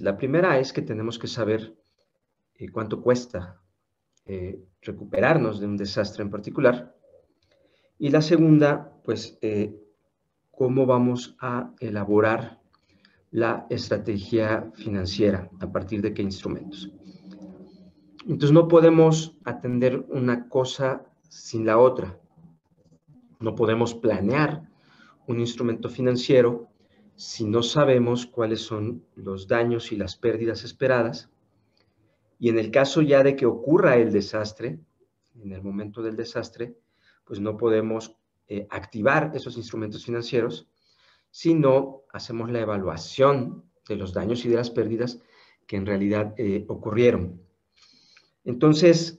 La primera es que tenemos que saber eh, cuánto cuesta eh, recuperarnos de un desastre en particular. Y la segunda, pues, eh, cómo vamos a elaborar la estrategia financiera, a partir de qué instrumentos. Entonces no podemos atender una cosa sin la otra. No podemos planear un instrumento financiero si no sabemos cuáles son los daños y las pérdidas esperadas. Y en el caso ya de que ocurra el desastre, en el momento del desastre, pues no podemos eh, activar esos instrumentos financieros si no hacemos la evaluación de los daños y de las pérdidas que en realidad eh, ocurrieron. Entonces,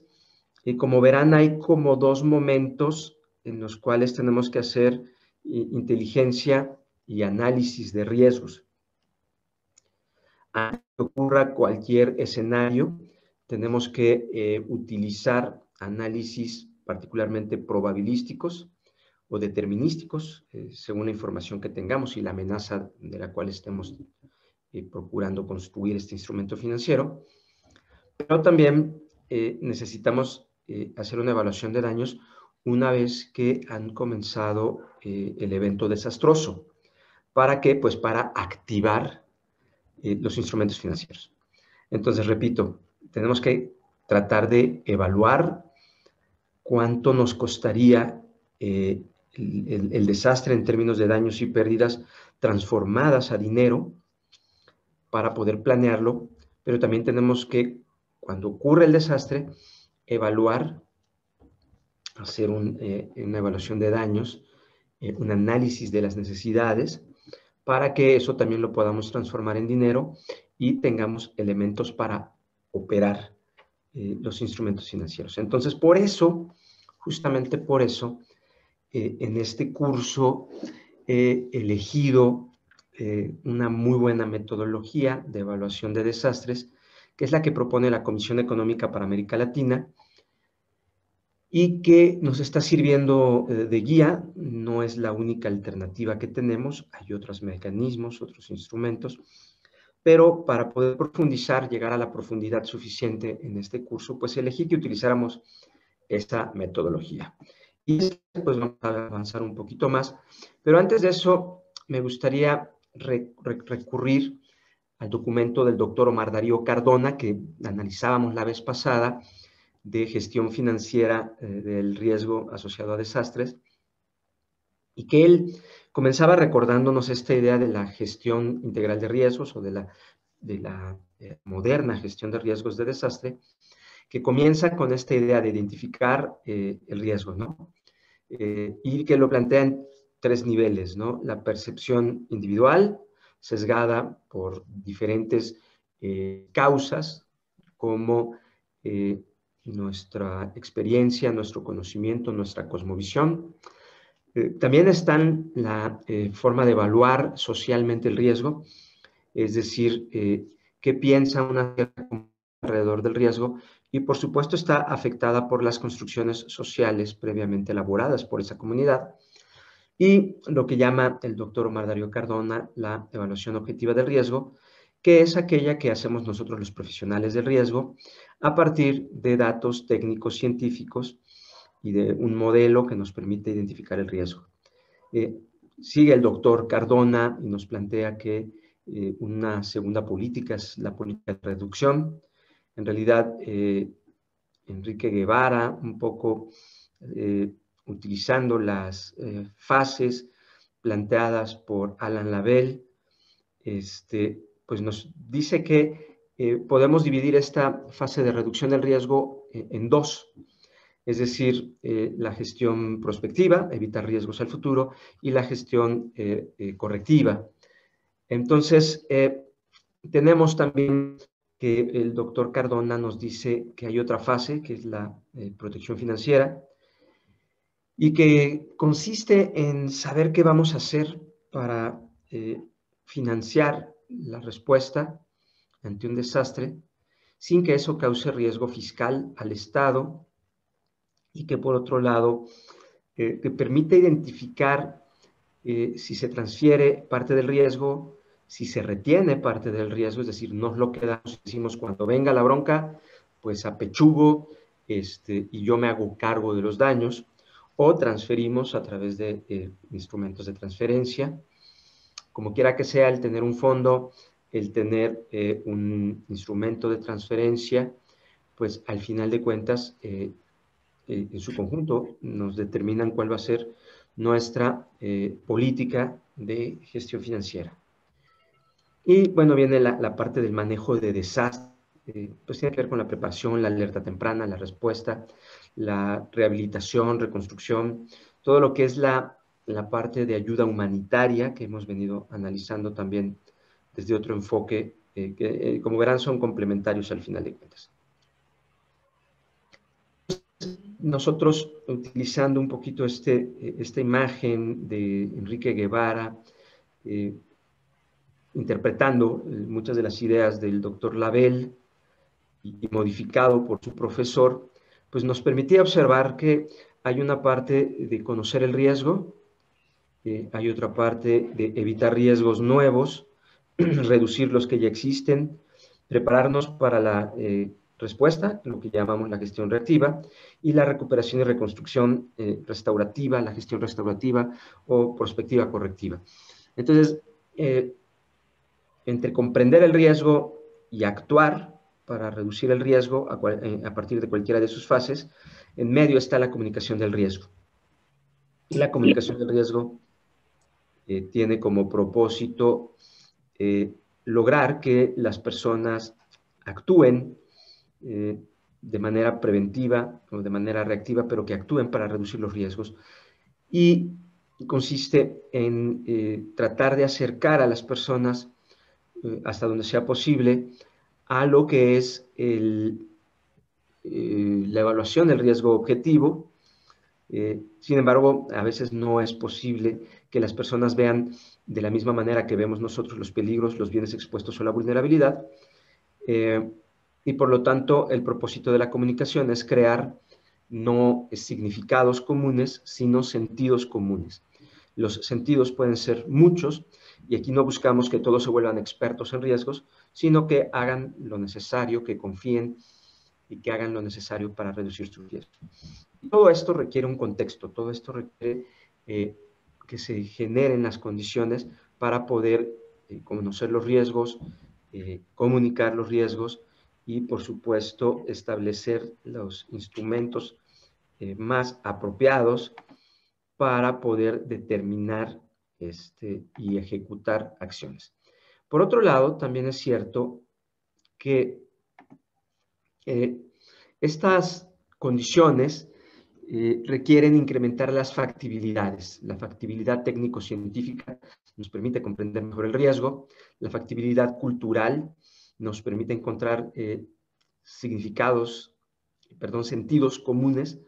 eh, como verán, hay como dos momentos en los cuales tenemos que hacer inteligencia y análisis de riesgos. Antes que ocurra cualquier escenario, tenemos que eh, utilizar análisis particularmente probabilísticos o determinísticos, eh, según la información que tengamos y la amenaza de la cual estemos procurando construir este instrumento financiero. Pero también eh, necesitamos eh, hacer una evaluación de daños una vez que han comenzado eh, el evento desastroso. ¿Para qué? Pues para activar los instrumentos financieros. Entonces, repito, tenemos que tratar de evaluar cuánto nos costaría el, el, desastre en términos de daños y pérdidas transformadas a dinero para poder planearlo, pero también tenemos que cuando ocurre el desastre, evaluar, hacer eh, una evaluación de daños, eh, un análisis de las necesidades, para que eso también lo podamos transformar en dinero y tengamos elementos para operar eh, los instrumentos financieros. Entonces, por eso, justamente por eso, en este curso he elegido una muy buena metodología de evaluación de desastres que es la que propone la Comisión Económica para América Latina y que nos está sirviendo eh, de guía, no es la única alternativa que tenemos, hay otros mecanismos, otros instrumentos, pero para poder profundizar, llegar a la profundidad suficiente en este curso, pues elegí que utilizáramos esta metodología. Y pues vamos a avanzar un poquito más, pero antes de eso me gustaría recurrir al documento del doctor Omar Darío Cardona, que analizábamos la vez pasada, de gestión financiera eh, del riesgo asociado a desastres, y que él comenzaba recordándonos esta idea de la gestión integral de riesgos o de la, de la eh, moderna gestión de riesgos de desastre, que comienza con esta idea de identificar eh, el riesgo, ¿no? y que lo plantea en tres niveles, ¿no? La percepción individual, sesgada por diferentes causas como nuestra experiencia, nuestro conocimiento, nuestra cosmovisión. Eh, también están la forma de evaluar socialmente el riesgo, es decir, qué piensa una alrededor del riesgo y por supuesto está afectada por las construcciones sociales previamente elaboradas por esa comunidad y lo que llama el doctor Omar Darío Cardona la evaluación objetiva del riesgo, que es aquella que hacemos nosotros los profesionales del riesgo a partir de datos técnicos científicos y de un modelo que nos permite identificar el riesgo. Eh, sigue el doctor Cardona y nos plantea que eh, una segunda política es la política de reducción. En realidad, eh, Enrique Guevara un poco utilizando las fases planteadas por Alan Lavelle, este, pues nos dice que eh, podemos dividir esta fase de reducción del riesgo eh, en dos, es decir, la gestión prospectiva, evitar riesgos al futuro, y la gestión correctiva. Entonces, tenemos también que el doctor Cardona nos dice que hay otra fase, que es la protección financiera, y que consiste en saber qué vamos a hacer para eh, financiar la respuesta ante un desastre sin que eso cause riesgo fiscal al Estado y que por otro lado eh, permite identificar eh, si se transfiere parte del riesgo, si se retiene parte del riesgo, es decir, nos lo quedamos, decimos, cuando venga la bronca, pues apechugo este, y yo me hago cargo de los daños, o transferimos a través de eh, instrumentos de transferencia. Como quiera que sea, el tener un fondo, el tener eh, un instrumento de transferencia, pues al final de cuentas, eh, en su conjunto, nos determinan cuál va a ser nuestra política de gestión financiera. Y bueno, viene la, parte del manejo de desastres, pues tiene que ver con la preparación, la alerta temprana, la respuesta, la rehabilitación, reconstrucción, todo lo que es la, parte de ayuda humanitaria que hemos venido analizando también desde otro enfoque, eh, que eh, como verán son complementarios al final de cuentas. Nosotros, utilizando un poquito este, esta imagen de Enrique Guevara, eh, interpretando muchas de las ideas del doctor Label y modificado por su profesor, pues nos permitía observar que hay una parte de conocer el riesgo, eh, hay otra parte de evitar riesgos nuevos, reducir los que ya existen, prepararnos para la eh, respuesta, lo que llamamos la gestión reactiva, y la recuperación y reconstrucción eh, restaurativa, la gestión restaurativa o prospectiva correctiva. Entonces, entre comprender el riesgo y actuar, para reducir el riesgo eh, a, partir de cualquiera de sus fases. En medio está la comunicación del riesgo. Y la comunicación del riesgo eh, tiene como propósito eh, lograr que las personas actúen de manera preventiva o de manera reactiva, pero que actúen para reducir los riesgos. Y consiste en tratar de acercar a las personas hasta donde sea posible a lo que es eh, la evaluación del riesgo objetivo. Eh, sin embargo, a veces no es posible que las personas vean de la misma manera que vemos nosotros los peligros, los bienes expuestos o la vulnerabilidad. Eh, y por lo tanto, el propósito de la comunicación es crear no significados comunes, sino sentidos comunes. Los sentidos pueden ser muchos y aquí no buscamos que todos se vuelvan expertos en riesgos, sino que hagan lo necesario, que confíen y que hagan lo necesario para reducir su riesgo. Todo esto requiere un contexto, todo esto requiere eh, que se generen las condiciones para poder eh, conocer los riesgos, eh, comunicar los riesgos y, por supuesto, establecer los instrumentos más apropiados para poder determinar este, y ejecutar acciones. Por otro lado, también es cierto que estas condiciones eh, requieren incrementar las factibilidades. La factibilidad técnico-científica nos permite comprender mejor el riesgo, la factibilidad cultural nos permite encontrar eh, significados, perdón, sentidos comunes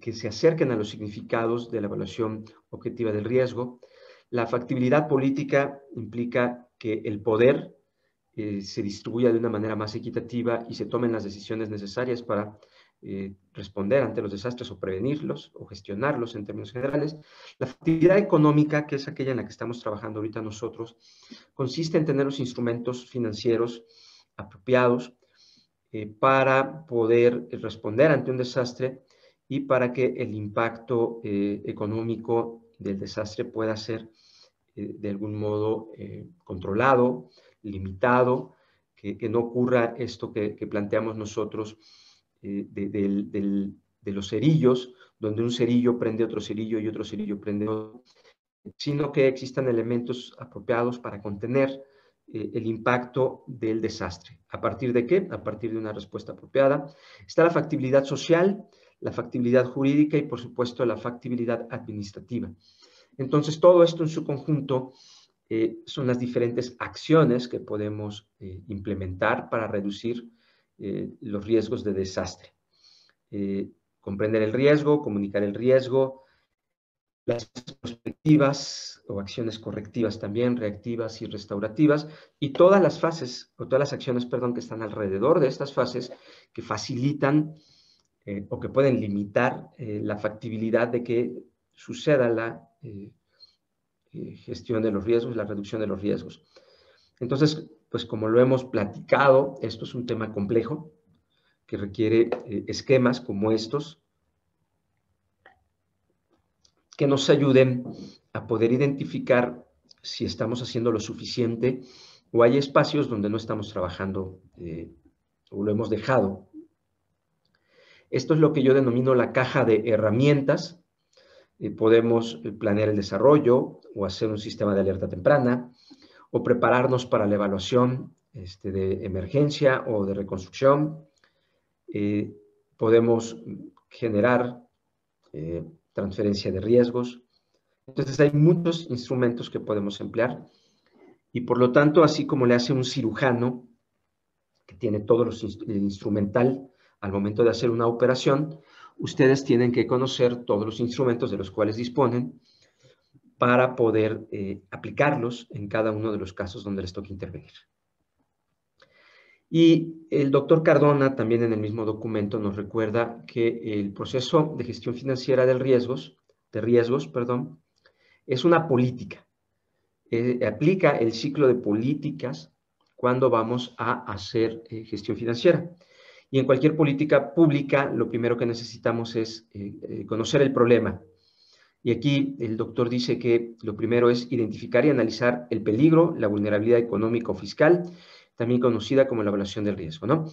que se acerquen a los significados de la evaluación objetiva del riesgo. La factibilidad política implica que el poder eh, se distribuya de una manera más equitativa y se tomen las decisiones necesarias para eh, responder ante los desastres o prevenirlos o gestionarlos en términos generales. La actividad económica, que es aquella en la que estamos trabajando ahorita nosotros, consiste en tener los instrumentos financieros apropiados eh, para poder responder ante un desastre y para que el impacto económico del desastre pueda ser eh, de algún modo eh, controlado, limitado, que, no ocurra esto que, planteamos nosotros eh, de, los cerillos, donde un cerillo prende otro cerillo y otro cerillo prende otro, sino que existan elementos apropiados para contener el impacto del desastre. ¿A partir de qué? A partir de una respuesta apropiada. Está la factibilidad social, la factibilidad jurídica y, por supuesto, la factibilidad administrativa. Entonces, todo esto en su conjunto eh, son las diferentes acciones que podemos eh, implementar para reducir eh, los riesgos de desastre. comprender el riesgo, comunicar el riesgo, las perspectivas o acciones correctivas también, reactivas y restaurativas, y todas las fases, o todas las acciones, perdón, que están alrededor de estas fases que facilitan o que pueden limitar la factibilidad de que suceda la eh, eh, gestión de los riesgos, la reducción de los riesgos. Entonces, pues como lo hemos platicado, esto es un tema complejo que requiere eh, esquemas como estos que nos ayuden a poder identificar si estamos haciendo lo suficiente o hay espacios donde no estamos trabajando eh, o lo hemos dejado. Esto es lo que yo denomino la caja de herramientas. Eh, podemos planear el desarrollo o hacer un sistema de alerta temprana o prepararnos para la evaluación este, de emergencia o de reconstrucción. Eh, podemos generar transferencia de riesgos. Entonces hay muchos instrumentos que podemos emplear y por lo tanto, así como le hace un cirujano que tiene todo los el instrumental al momento de hacer una operación, ustedes tienen que conocer todos los instrumentos de los cuales disponen para poder eh, aplicarlos en cada uno de los casos donde les toque intervenir. Y el doctor Cardona también en el mismo documento nos recuerda que el proceso de gestión financiera de riesgos, de riesgos, perdón, es una política. Eh, aplica el ciclo de políticas cuando vamos a hacer eh, gestión financiera. Y en cualquier política pública, lo primero que necesitamos es eh, conocer el problema. Y aquí el doctor dice que lo primero es identificar y analizar el peligro, la vulnerabilidad económica o fiscal también conocida como la evaluación del riesgo, ¿no?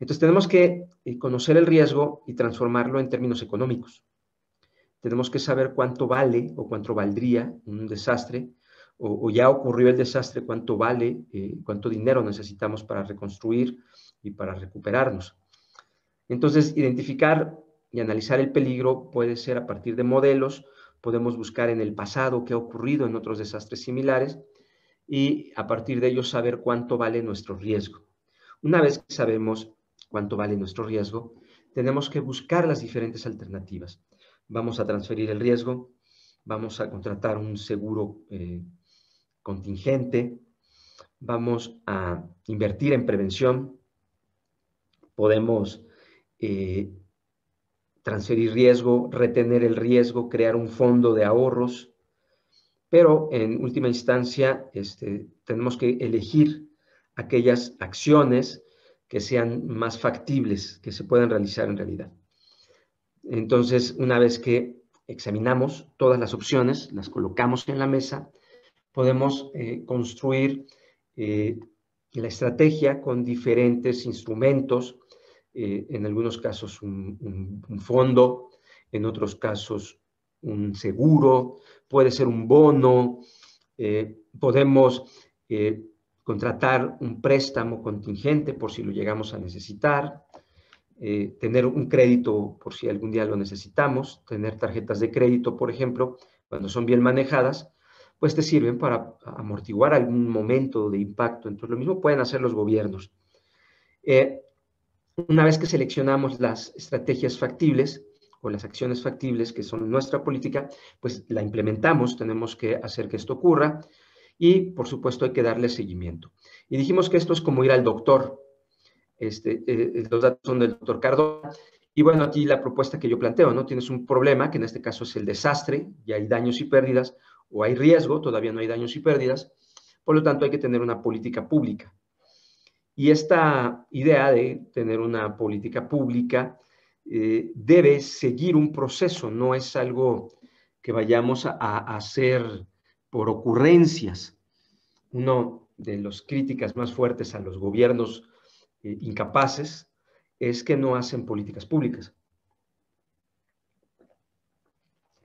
Entonces tenemos que eh, conocer el riesgo y transformarlo en términos económicos. Tenemos que saber cuánto vale o cuánto valdría un desastre, o, ya ocurrió el desastre, cuánto vale, eh, cuánto dinero necesitamos para reconstruir y para recuperarnos. Entonces, identificar y analizar el peligro puede ser a partir de modelos, podemos buscar en el pasado qué ha ocurrido en otros desastres similares y a partir de ello saber cuánto vale nuestro riesgo. Una vez que sabemos cuánto vale nuestro riesgo, tenemos que buscar las diferentes alternativas. Vamos a transferir el riesgo, vamos a contratar un seguro eh, contingente, vamos a invertir en prevención, podemos eh, transferir riesgo, retener el riesgo, crear un fondo de ahorros, pero en última instancia este, tenemos que elegir aquellas acciones que sean más factibles, que se puedan realizar en realidad. Entonces, una vez que examinamos todas las opciones, las colocamos en la mesa, podemos eh, construir eh, la estrategia con diferentes instrumentos, eh, en algunos casos un, fondo, en otros casos un seguro, puede ser un bono, eh, podemos eh, contratar un préstamo contingente por si lo llegamos a necesitar, eh, tener un crédito por si algún día lo necesitamos, tener tarjetas de crédito, por ejemplo, cuando son bien manejadas, pues te sirven para amortiguar algún momento de impacto. Entonces, lo mismo pueden hacer los gobiernos. Una vez que seleccionamos las estrategias factibles, las acciones factibles que son nuestra política, pues la implementamos, tenemos que hacer que esto ocurra y por supuesto hay que darle seguimiento. Y dijimos que esto es como ir al doctor. Este, eh, los datos son del doctor Cardona. Y bueno, aquí la propuesta que yo planteo, ¿no? Tienes un problema, que en este caso es el desastre, y hay daños y pérdidas, o hay riesgo, todavía no hay daños y pérdidas, por lo tanto hay que tener una política pública. Y esta idea de tener una política pública eh, debe seguir un proceso, no es algo que vayamos a, hacer por ocurrencias. Uno de las críticas más fuertes a los gobiernos eh, incapaces es que no hacen políticas públicas,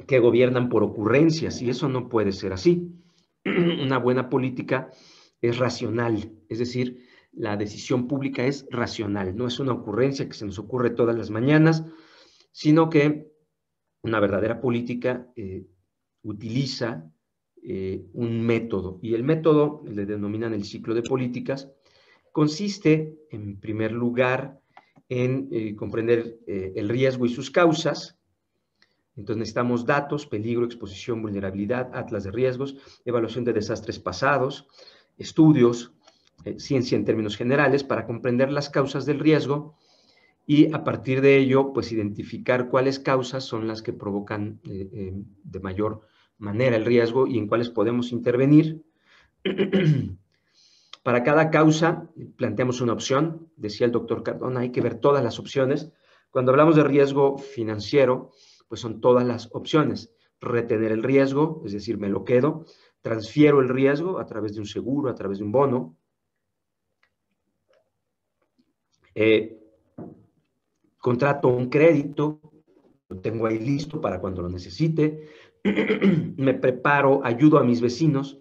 que gobiernan por ocurrencias, y eso no puede ser así. Una buena política es racional, es decir, la decisión pública es racional, no es una ocurrencia que se nos ocurre todas las mañanas, sino que una verdadera política eh, utiliza eh, un método. Y el método, le denominan el ciclo de políticas, consiste, en primer lugar, en eh, comprender el riesgo y sus causas. Entonces necesitamos datos, peligro, exposición, vulnerabilidad, atlas de riesgos, evaluación de desastres pasados, estudios, eh, ciencia en términos generales para comprender las causas del riesgo y a partir de ello, pues identificar cuáles causas son las que provocan eh, eh, de mayor manera el riesgo y en cuáles podemos intervenir. Para cada causa planteamos una opción, decía el doctor Cardona, hay que ver todas las opciones. Cuando hablamos de riesgo financiero, pues son todas las opciones. Retener el riesgo, es decir, me lo quedo, transfiero el riesgo a través de un seguro, a través de un bono. Eh, contrato un crédito, lo tengo ahí listo para cuando lo necesite. me preparo, ayudo a mis vecinos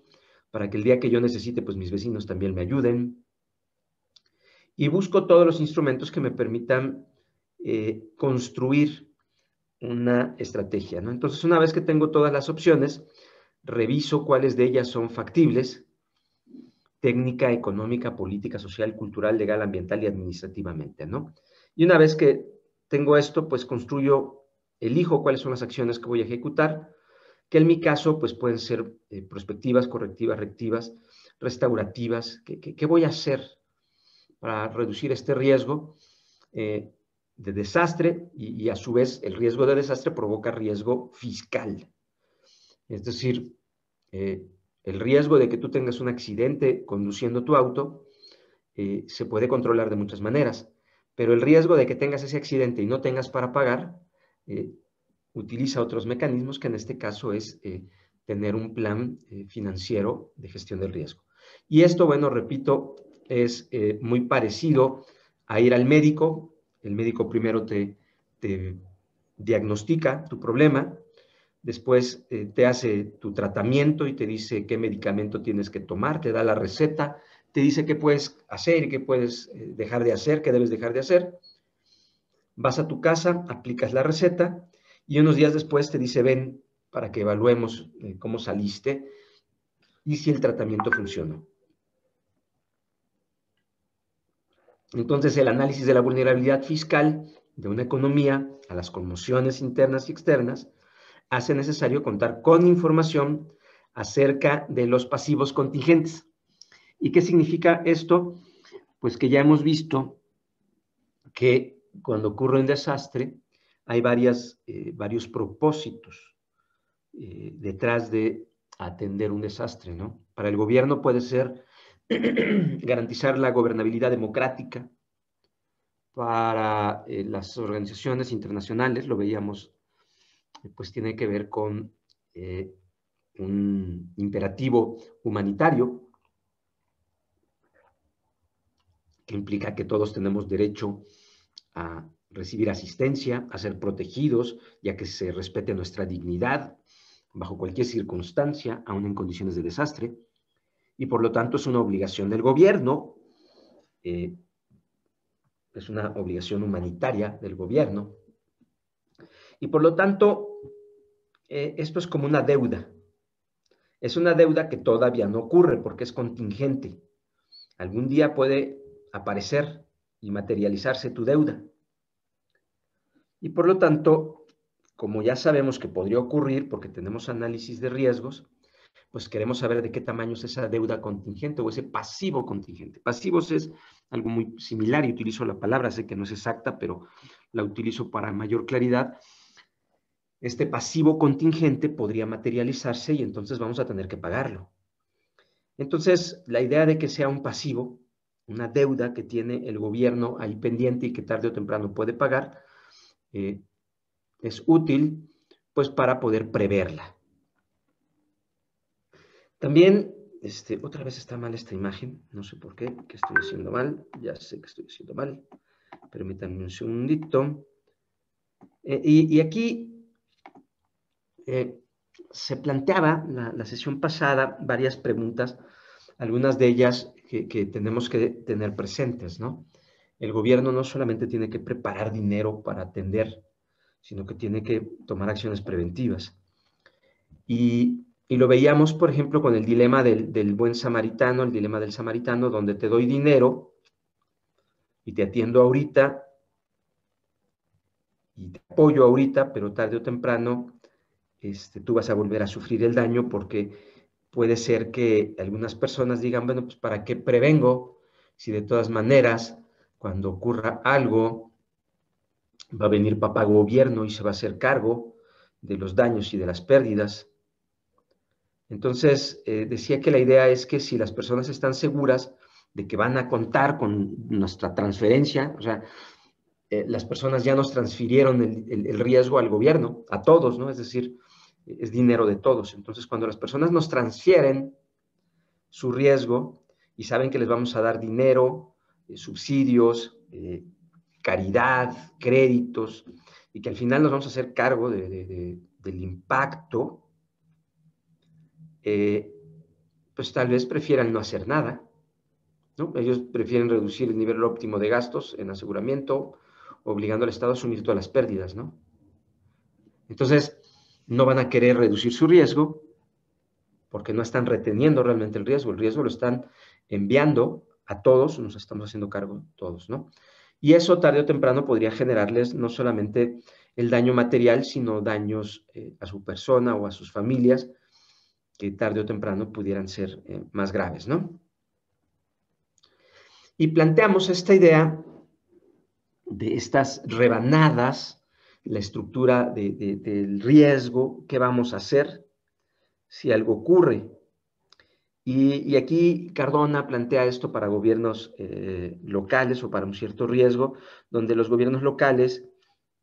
para que el día que yo necesite, pues mis vecinos también me ayuden. Y busco todos los instrumentos que me permitan eh, construir una estrategia. ¿no? Entonces, una vez que tengo todas las opciones, reviso cuáles de ellas son factibles, técnica, económica, política, social, cultural, legal, ambiental y administrativamente. ¿no? Y una vez que tengo esto, pues construyo, elijo cuáles son las acciones que voy a ejecutar, que en mi caso pues pueden ser eh, prospectivas, correctivas, reactivas, restaurativas. ¿Qué, voy a hacer para reducir este riesgo eh, de desastre? Y, a su vez el riesgo de desastre provoca riesgo fiscal. Es decir, eh, el riesgo de que tú tengas un accidente conduciendo tu auto se puede controlar de muchas maneras, pero el riesgo de que tengas ese accidente y no tengas para pagar utiliza otros mecanismos que en este caso es eh, tener un plan eh, financiero de gestión del riesgo. Y esto, bueno, repito, es eh, muy parecido a ir al médico. El médico primero te, te diagnostica tu problema, después te hace tu tratamiento y te dice qué medicamento tienes que tomar, te da la receta, te dice qué puedes hacer y qué puedes dejar de hacer, qué debes dejar de hacer. Vas a tu casa, aplicas la receta y unos días después te dice, ven para que evaluemos eh, cómo saliste y si el tratamiento funcionó. Entonces, el análisis de la vulnerabilidad fiscal de una economía a las conmociones internas y externas hace necesario contar con información acerca de los pasivos contingentes. ¿Y qué significa esto? Pues que ya hemos visto que cuando ocurre un desastre, hay varias, eh, varios propósitos eh, detrás de atender un desastre, ¿no? Para el gobierno puede ser garantizar la gobernabilidad democrática, para eh, las organizaciones internacionales, lo veíamos, pues tiene que ver con un imperativo humanitario que implica que todos tenemos derecho a recibir asistencia, a ser protegidos, ya que se respete nuestra dignidad bajo cualquier circunstancia, aun en condiciones de desastre. Y por lo tanto es una obligación del gobierno, eh, es una obligación humanitaria del gobierno. Y por lo tanto, eh, esto es como una deuda. Es una deuda que todavía no ocurre porque es contingente. Algún día puede aparecer y materializarse tu deuda. Y por lo tanto, como ya sabemos que podría ocurrir porque tenemos análisis de riesgos, pues queremos saber de qué tamaño es esa deuda contingente o ese pasivo contingente. Pasivos es algo muy similar y utilizo la palabra, sé que no es exacta, pero la utilizo para mayor claridad. Este pasivo contingente podría materializarse y entonces vamos a tener que pagarlo. Entonces, la idea de que sea un pasivo, una deuda que tiene el gobierno ahí pendiente y que tarde o temprano puede pagar, eh, es útil pues para poder preverla. También, este, otra vez está mal esta imagen, no sé por qué, que estoy haciendo mal, ya sé que estoy haciendo mal, permítanme un segundito. Eh, y, aquí eh, se planteaba la, sesión pasada varias preguntas, algunas de ellas que, que tenemos que tener presentes, ¿no? el gobierno no solamente tiene que preparar dinero para atender, sino que tiene que tomar acciones preventivas. Y, lo veíamos, por ejemplo, con el dilema del, del, buen samaritano, el dilema del samaritano, donde te doy dinero y te atiendo ahorita y te apoyo ahorita, pero tarde o temprano este, tú vas a volver a sufrir el daño porque puede ser que algunas personas digan, bueno, pues ¿para qué prevengo si de todas maneras cuando ocurra algo, va a venir papá gobierno y se va a hacer cargo de los daños y de las pérdidas. Entonces, eh, decía que la idea es que si las personas están seguras, de que van a contar con nuestra transferencia, o sea, eh, las personas ya nos transfirieron el, riesgo al gobierno, a todos, ¿no? Es decir, es dinero de todos. Entonces, cuando las personas nos transfieren su riesgo y saben que les vamos a dar dinero, eh, subsidios, eh, caridad, créditos, y que al final nos vamos a hacer cargo del impacto, pues tal vez prefieran no hacer nada. ¿no? Ellos prefieren reducir el nivel óptimo de gastos en aseguramiento, obligando al Estado a asumir todas las pérdidas, ¿no? Entonces, no van a querer reducir su riesgo porque no están reteniendo realmente el riesgo. El riesgo lo están enviando a todos, nos estamos haciendo cargo todos, ¿no? Y eso tarde o temprano podría generarles no solamente el daño material, sino daños eh, a su persona o a sus familias, que tarde o temprano pudieran ser eh, más graves, ¿no? Y planteamos esta idea de estas rebanadas, la estructura del riesgo, qué vamos a hacer si algo ocurre. Y, aquí Cardona plantea esto para gobiernos eh, locales o para un cierto riesgo, donde los gobiernos locales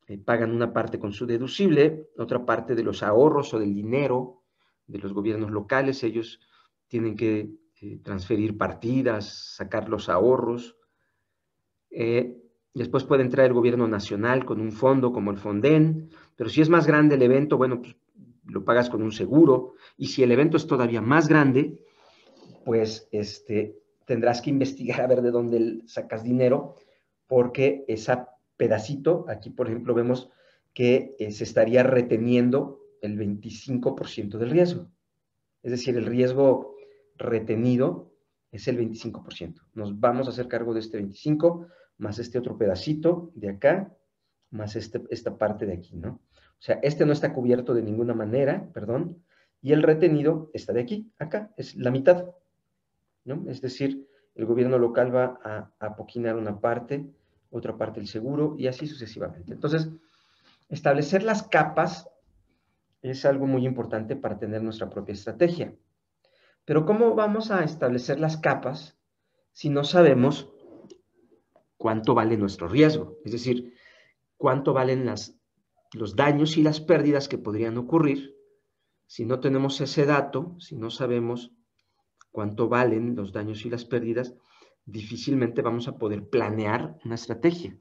eh, pagan una parte con su deducible, otra parte de los ahorros o del dinero de los gobiernos locales, ellos tienen que eh, transferir partidas, sacar los ahorros. Después puede entrar el gobierno nacional con un fondo como el Fonden, pero si es más grande el evento, bueno, pues lo pagas con un seguro. Y si el evento es todavía más grande, pues este, tendrás que investigar a ver de dónde sacas dinero, porque ese pedacito, aquí por ejemplo vemos que eh, se estaría reteniendo el 25% del riesgo. Es decir, el riesgo retenido es el 25%. Nos vamos a hacer cargo de este 25%, más este otro pedacito de acá, más este, esta parte de aquí, ¿no? O sea, este no está cubierto de ninguna manera, perdón, y el retenido está de aquí, acá, es la mitad, ¿no? Es decir, el gobierno local va a apoquinar una parte, otra parte el seguro, y así sucesivamente. Entonces, establecer las capas es algo muy importante para tener nuestra propia estrategia. Pero ¿cómo vamos a establecer las capas si no sabemos cuánto vale nuestro riesgo, es decir, cuánto valen los daños y las pérdidas que podrían ocurrir. Si no tenemos ese dato, si no sabemos cuánto valen los daños y las pérdidas, difícilmente vamos a poder planear una estrategia.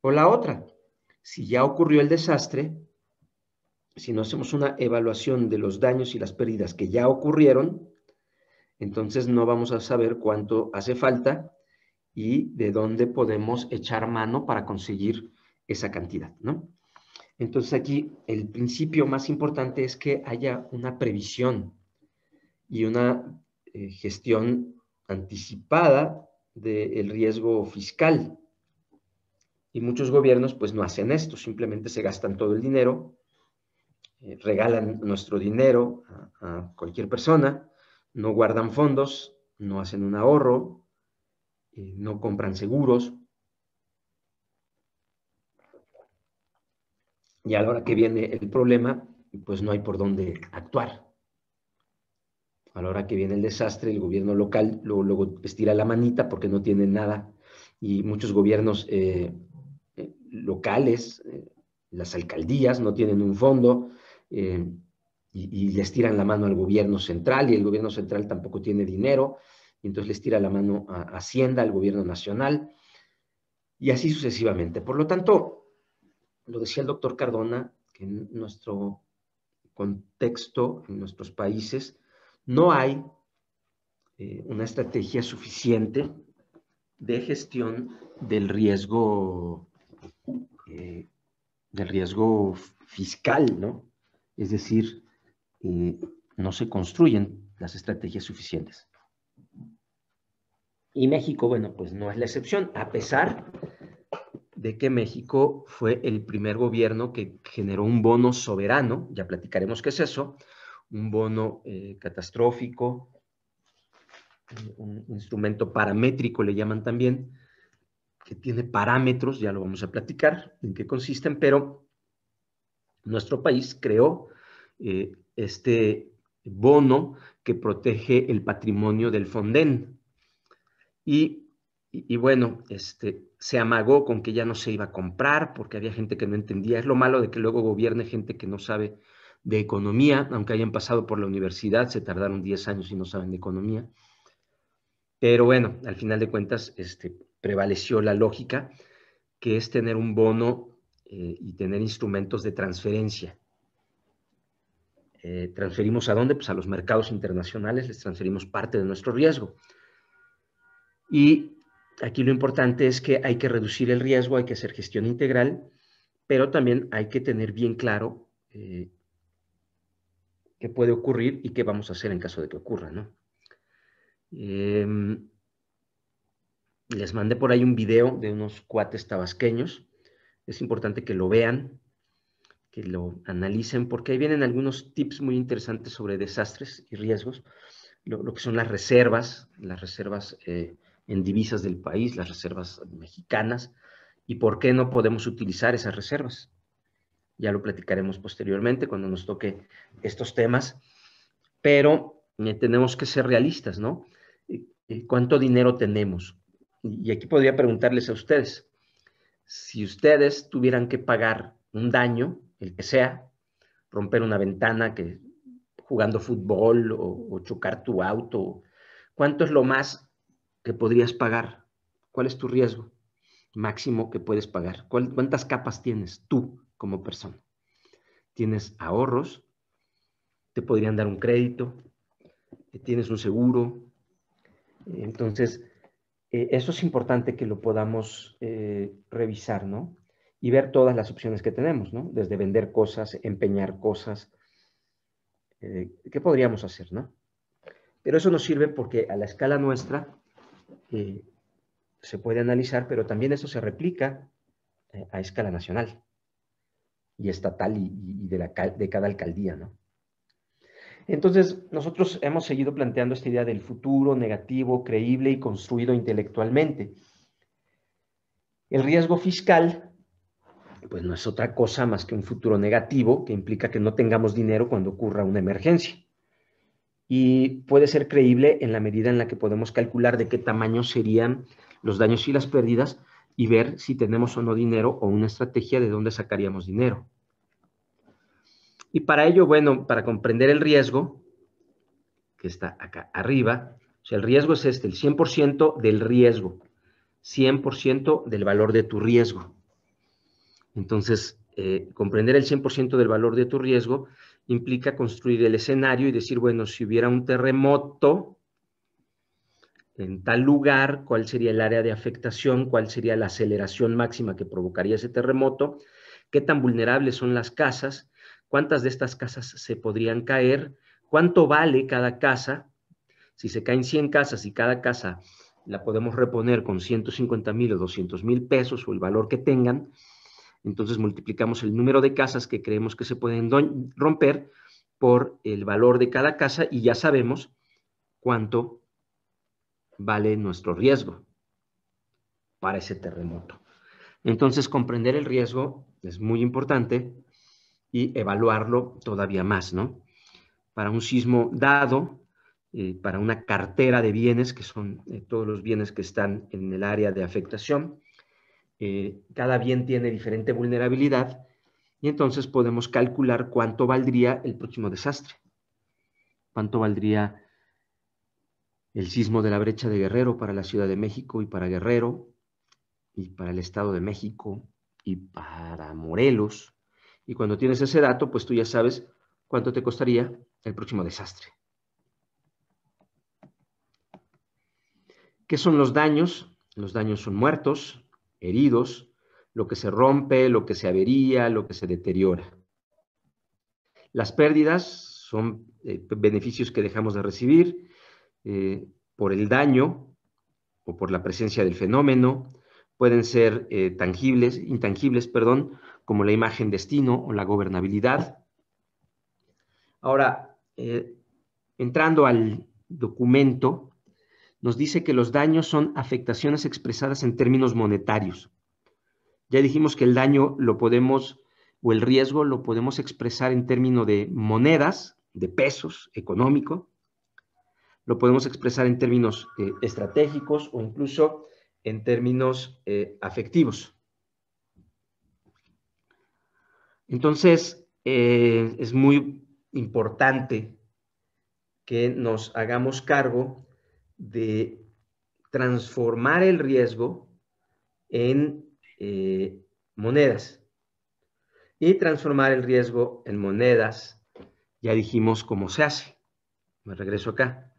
O la otra, si ya ocurrió el desastre, si no hacemos una evaluación de los daños y las pérdidas que ya ocurrieron, entonces no vamos a saber cuánto hace falta y de dónde podemos echar mano para conseguir esa cantidad, ¿no? Entonces aquí el principio más importante es que haya una previsión y una eh, gestión anticipada del riesgo fiscal. Y muchos gobiernos pues no hacen esto, simplemente se gastan todo el dinero, eh, regalan nuestro dinero a cualquier persona, no guardan fondos, no hacen un ahorro, eh, no compran seguros. Y a la hora que viene el problema, pues no hay por dónde actuar. A la hora que viene el desastre, el gobierno local luego, estira la manita porque no tiene nada. Y muchos gobiernos eh, eh, locales, las alcaldías, no tienen un fondo y, y les tiran la mano al gobierno central y el gobierno central tampoco tiene dinero y entonces les tira la mano a Hacienda, al gobierno nacional, y así sucesivamente. Por lo tanto, lo decía el doctor Cardona, que en nuestro contexto, en nuestros países, no hay eh, una estrategia suficiente de gestión del riesgo, eh, del riesgo fiscal, ¿no? Es decir, eh, no se construyen las estrategias suficientes. Y México, bueno, pues no es la excepción, a pesar de que México fue el primer gobierno que generó un bono soberano, ya platicaremos qué es eso, un bono eh, catastrófico, un instrumento paramétrico le llaman también, que tiene parámetros, ya lo vamos a platicar en qué consisten, pero nuestro país creó eh, este bono que protege el patrimonio del Fonden, Y, bueno, este, se amagó con que ya no se iba a comprar porque había gente que no entendía. Es lo malo de que luego gobierne gente que no sabe de economía, aunque hayan pasado por la universidad, se tardaron 10 años y no saben de economía. Pero bueno, al final de cuentas, este, prevaleció la lógica, que es tener un bono eh, y tener instrumentos de transferencia. Eh, ¿Transferimos a dónde? Pues a los mercados internacionales, les transferimos parte de nuestro riesgo. Y aquí lo importante es que hay que reducir el riesgo, hay que hacer gestión integral, pero también hay que tener bien claro eh, qué puede ocurrir y qué vamos a hacer en caso de que ocurra, ¿no? Em, les mandé por ahí un video de unos cuates tabasqueños. Es importante que lo vean, que lo analicen, porque ahí vienen algunos tips muy interesantes sobre desastres y riesgos, lo, que son las reservas, las reservas eh, en divisas del país, las reservas mexicanas, y por qué no podemos utilizar esas reservas. Ya lo platicaremos posteriormente cuando nos toque estos temas, pero eh, tenemos que ser realistas, ¿no? Eh, ¿Cuánto dinero tenemos? y aquí podría preguntarles a ustedes, si ustedes tuvieran que pagar un daño, el que sea, romper una ventana, que jugando fútbol o, chocar tu auto, ¿cuánto es lo más que podrías pagar? ¿Cuál es tu riesgo máximo que puedes pagar? ¿Cuántas capas tienes tú como persona? ¿Tienes ahorros? ¿Te podrían dar un crédito? ¿Tienes un seguro? Entonces, eh, eso es importante que lo podamos eh, revisar, ¿no? Y ver todas las opciones que tenemos, ¿no? Desde vender cosas, empeñar cosas. Eh, ¿Qué podríamos hacer, no? Pero eso nos sirve porque a la escala nuestra se puede analizar, pero también eso se replica a escala nacional y estatal y, de, la, de cada alcaldía, ¿no? Entonces, nosotros hemos seguido planteando esta idea del futuro negativo, creíble y construido intelectualmente. El riesgo fiscal, pues no es otra cosa más que un futuro negativo que implica que no tengamos dinero cuando ocurra una emergencia. Y puede ser creíble en la medida en la que podemos calcular de qué tamaño serían los daños y las pérdidas y ver si tenemos o no dinero o una estrategia de dónde sacaríamos dinero. Y para ello, bueno, para comprender el riesgo, que está acá arriba, o sea, el riesgo es este, el 100% del riesgo, 100% del valor de tu riesgo. Entonces, eh, comprender el 100% del valor de tu riesgo implica construir el escenario y decir, bueno, si hubiera un terremoto en tal lugar, cuál sería el área de afectación, cuál sería la aceleración máxima que provocaría ese terremoto, qué tan vulnerables son las casas cuántas de estas casas se podrían caer, cuánto vale cada casa, si se caen 100 casas y cada casa la podemos reponer con 150 mil o 200 mil pesos o el valor que tengan, entonces multiplicamos el número de casas que creemos que se pueden romper por el valor de cada casa y ya sabemos cuánto vale nuestro riesgo para ese terremoto. Entonces, comprender el riesgo es muy importante y evaluarlo todavía más, ¿no? Para un sismo dado, eh, para una cartera de bienes, que son eh, todos los bienes que están en el área de afectación, eh, cada bien tiene diferente vulnerabilidad y entonces podemos calcular cuánto valdría el próximo desastre. Cuánto valdría el sismo de la brecha de Guerrero para la Ciudad de México y para Guerrero y para el Estado de México y para Morelos y cuando tienes ese dato, pues tú ya sabes cuánto te costaría el próximo desastre. ¿Qué son los daños? Los daños son muertos, heridos, lo que se rompe, lo que se avería, lo que se deteriora. Las pérdidas son eh, beneficios que dejamos de recibir eh, por el daño o por la presencia del fenómeno. Pueden ser eh, tangibles, intangibles, perdón, como la imagen destino o la gobernabilidad. Ahora, entrando al documento, nos dice que los daños son afectaciones expresadas en términos monetarios. Ya dijimos que el daño lo podemos, o el riesgo lo podemos expresar en términos de monedas, de pesos, económico. lo podemos expresar en términos eh, estratégicos o incluso en términos eh, afectivos. Entonces, eh, es muy importante que nos hagamos cargo de transformar el riesgo en monedas y transformar el riesgo en monedas, ya dijimos cómo se hace. Me regreso acá.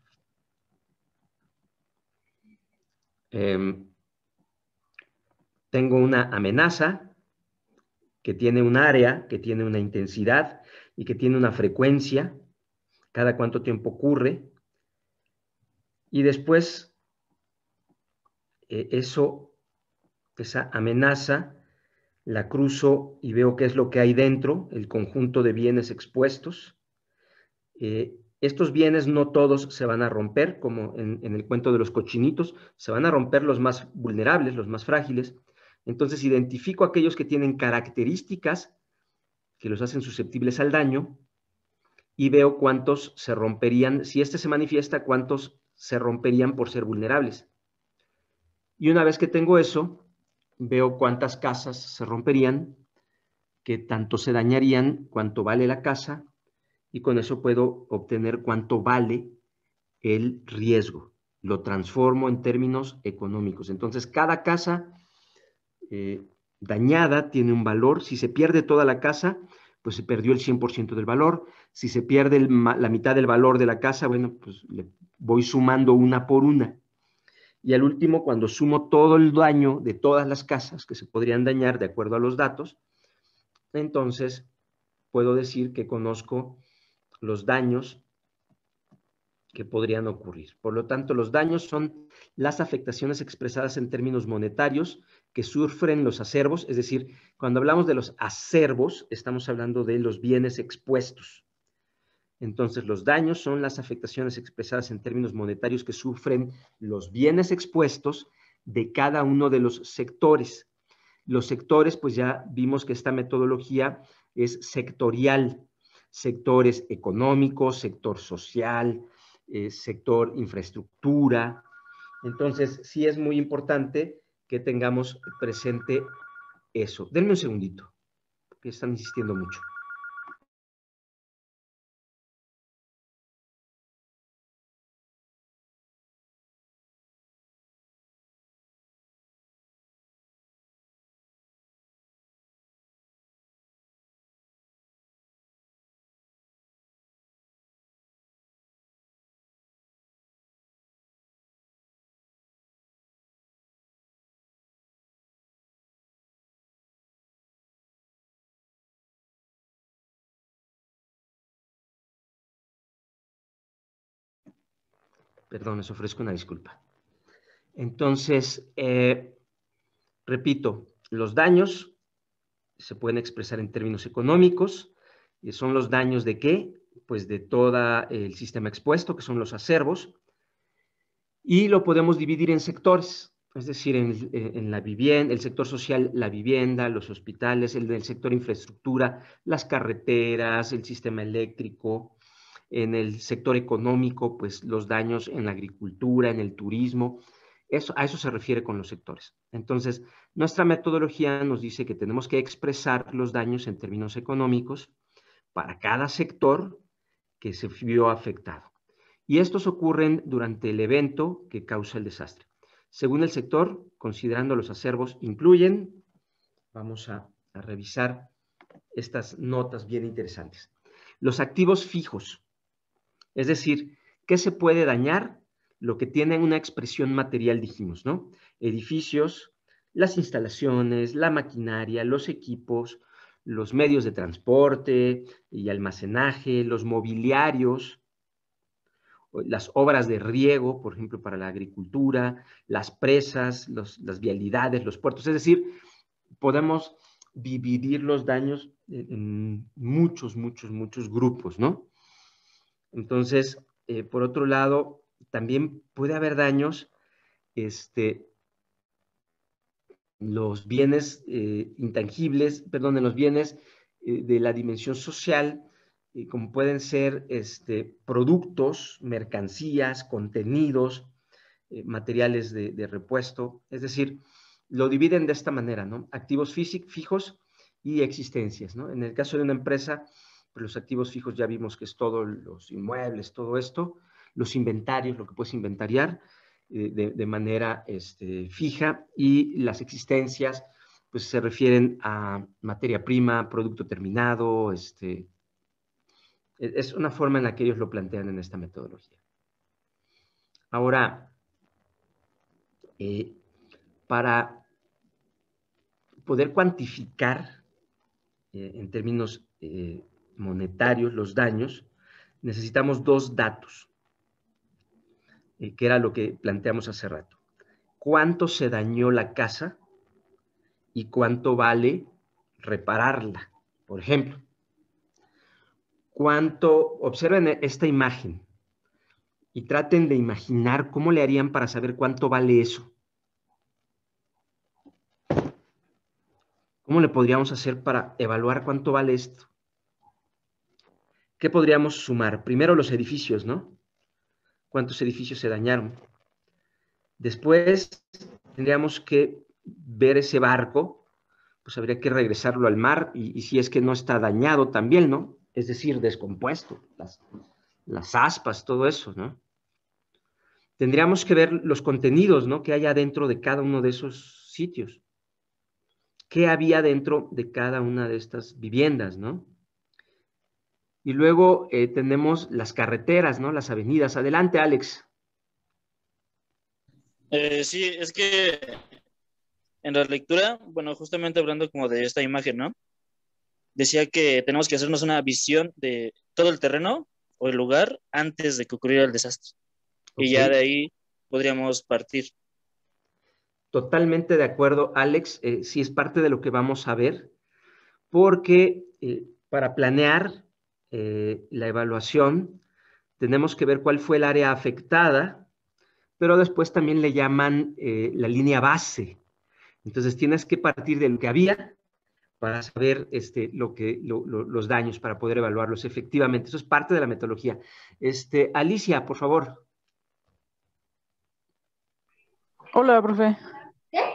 Em, tengo una amenaza que tiene un área, que tiene una intensidad y que tiene una frecuencia, cada cuánto tiempo ocurre. Y después, eh, eso, esa amenaza, la cruzo y veo qué es lo que hay dentro, el conjunto de bienes expuestos. Eh, estos bienes no todos se van a romper, como en, el cuento de los cochinitos, se van a romper los más vulnerables, los más frágiles. Entonces identifico aquellos que tienen características que los hacen susceptibles al daño y veo cuántos se romperían, si este se manifiesta, cuántos se romperían por ser vulnerables. Y una vez que tengo eso, veo cuántas casas se romperían, que tanto se dañarían, cuánto vale la casa, y con eso puedo obtener cuánto vale el riesgo. Lo transformo en términos económicos. Entonces, cada casa eh, dañada tiene un valor. Si se pierde toda la casa, pues se perdió el 100% del valor. Si se pierde la mitad del valor de la casa, bueno, pues le voy sumando una por una. Y al último, cuando sumo todo el daño de todas las casas que se podrían dañar de acuerdo a los datos, entonces puedo decir que conozco los daños que podrían ocurrir. Por lo tanto, los daños son las afectaciones expresadas en términos monetarios que sufren los acervos, es decir, cuando hablamos de los acervos, estamos hablando de los bienes expuestos. Entonces, los daños son las afectaciones expresadas en términos monetarios que sufren los bienes expuestos de cada uno de los sectores. Los sectores, pues ya vimos que esta metodología es sectorial, sectores económicos, sector social, eh, sector infraestructura. Entonces, sí es muy importante que tengamos presente eso. Denme un segundito, porque están insistiendo mucho. Perdón, les ofrezco una disculpa. Entonces, eh, repito, los daños se pueden expresar en términos económicos. y ¿Son los daños de qué? Pues de todo el sistema expuesto, que son los acervos. Y lo podemos dividir en sectores, es decir, en, la vivienda, el sector social, la vivienda, los hospitales, el del sector infraestructura, las carreteras, el sistema eléctrico, en el sector económico, pues los daños en la agricultura, en el turismo, eso, a eso se refiere con los sectores. Entonces, nuestra metodología nos dice que tenemos que expresar los daños en términos económicos para cada sector que se vio afectado. Y estos ocurren durante el evento que causa el desastre. Según el sector, considerando los acervos, incluyen, vamos a, a revisar estas notas bien interesantes. Los activos fijos, es decir, ¿qué se puede dañar? Lo que tiene una expresión material, dijimos, ¿no? Edificios, las instalaciones, la maquinaria, los equipos, los medios de transporte y almacenaje, los mobiliarios, las obras de riego, por ejemplo, para la agricultura, las presas, las vialidades, los puertos. Es decir, podemos dividir los daños en muchos, muchos, muchos grupos, ¿no? Entonces, eh, por otro lado, también puede haber daños, este, los bienes eh, intangibles, perdón, en los bienes eh, de la dimensión social, como pueden ser este, productos, mercancías, contenidos, materiales de, repuesto. Es decir, lo dividen de esta manera, ¿no? Activos fijos y existencias, ¿no? En el caso de una empresa, los activos fijos ya vimos que es todo los inmuebles, todo esto, los inventarios, lo que puedes inventariar eh, de, manera este, fija y las existencias, pues se refieren a materia prima, producto terminado, este, e, es una forma en la que ellos lo plantean en esta metodología. Ahora, eh, para poder cuantificar eh, en términos eh, monetarios los daños, necesitamos dos datos, que era lo que planteamos hace rato. ¿Cuánto se dañó la casa y cuánto vale repararla? Por ejemplo, cuánto, observen esta imagen y traten de imaginar cómo le harían para saber cuánto vale eso. ¿Cómo le podríamos hacer para evaluar cuánto vale esto? ¿Qué podríamos sumar? Primero los edificios, ¿no? ¿Cuántos edificios se dañaron? Después tendríamos que ver ese barco, pues habría que regresarlo al mar y, si es que no está dañado también, ¿no? es decir, descompuesto, las, las aspas, todo eso, ¿no? Tendríamos que ver los contenidos, ¿no? Que haya dentro de cada uno de esos sitios. ¿Qué había dentro de cada una de estas viviendas, ¿no? Y luego eh, tenemos las carreteras, ¿no? Las avenidas. Adelante, Alex. Eh, sí, es que en la lectura, bueno, justamente hablando como de esta imagen, ¿no? decía que tenemos que hacernos una visión de todo el terreno o el lugar antes de que ocurriera el desastre. Y ya de ahí podríamos partir. Totalmente de acuerdo, Alex. Eh, sí es parte de lo que vamos a ver, porque eh, para planear eh, la evaluación tenemos que ver cuál fue el área afectada, pero después también le llaman la línea base. Entonces tienes que partir de lo que había para saber este, lo que, los daños, para poder evaluarlos efectivamente. Eso es parte de la metodología. Este, Alicia, por favor. Hola, profe.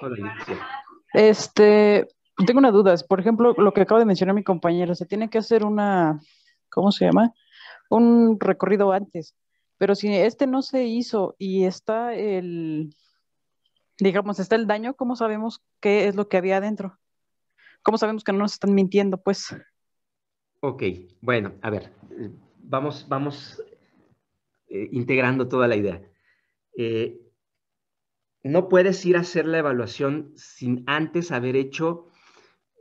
Hola, Alicia. Este, tengo una duda. Por ejemplo, lo que acaba de mencionar mi compañero, se tiene que hacer una, ¿cómo se llama? Un recorrido antes. Pero si este no se hizo y está el, digamos, está el daño, ¿cómo sabemos qué es lo que había adentro? ¿Cómo sabemos que no nos están mintiendo, pues? Ok, bueno, a ver, vamos, vamos eh, integrando toda la idea. Eh, no puedes ir a hacer la evaluación sin antes haber hecho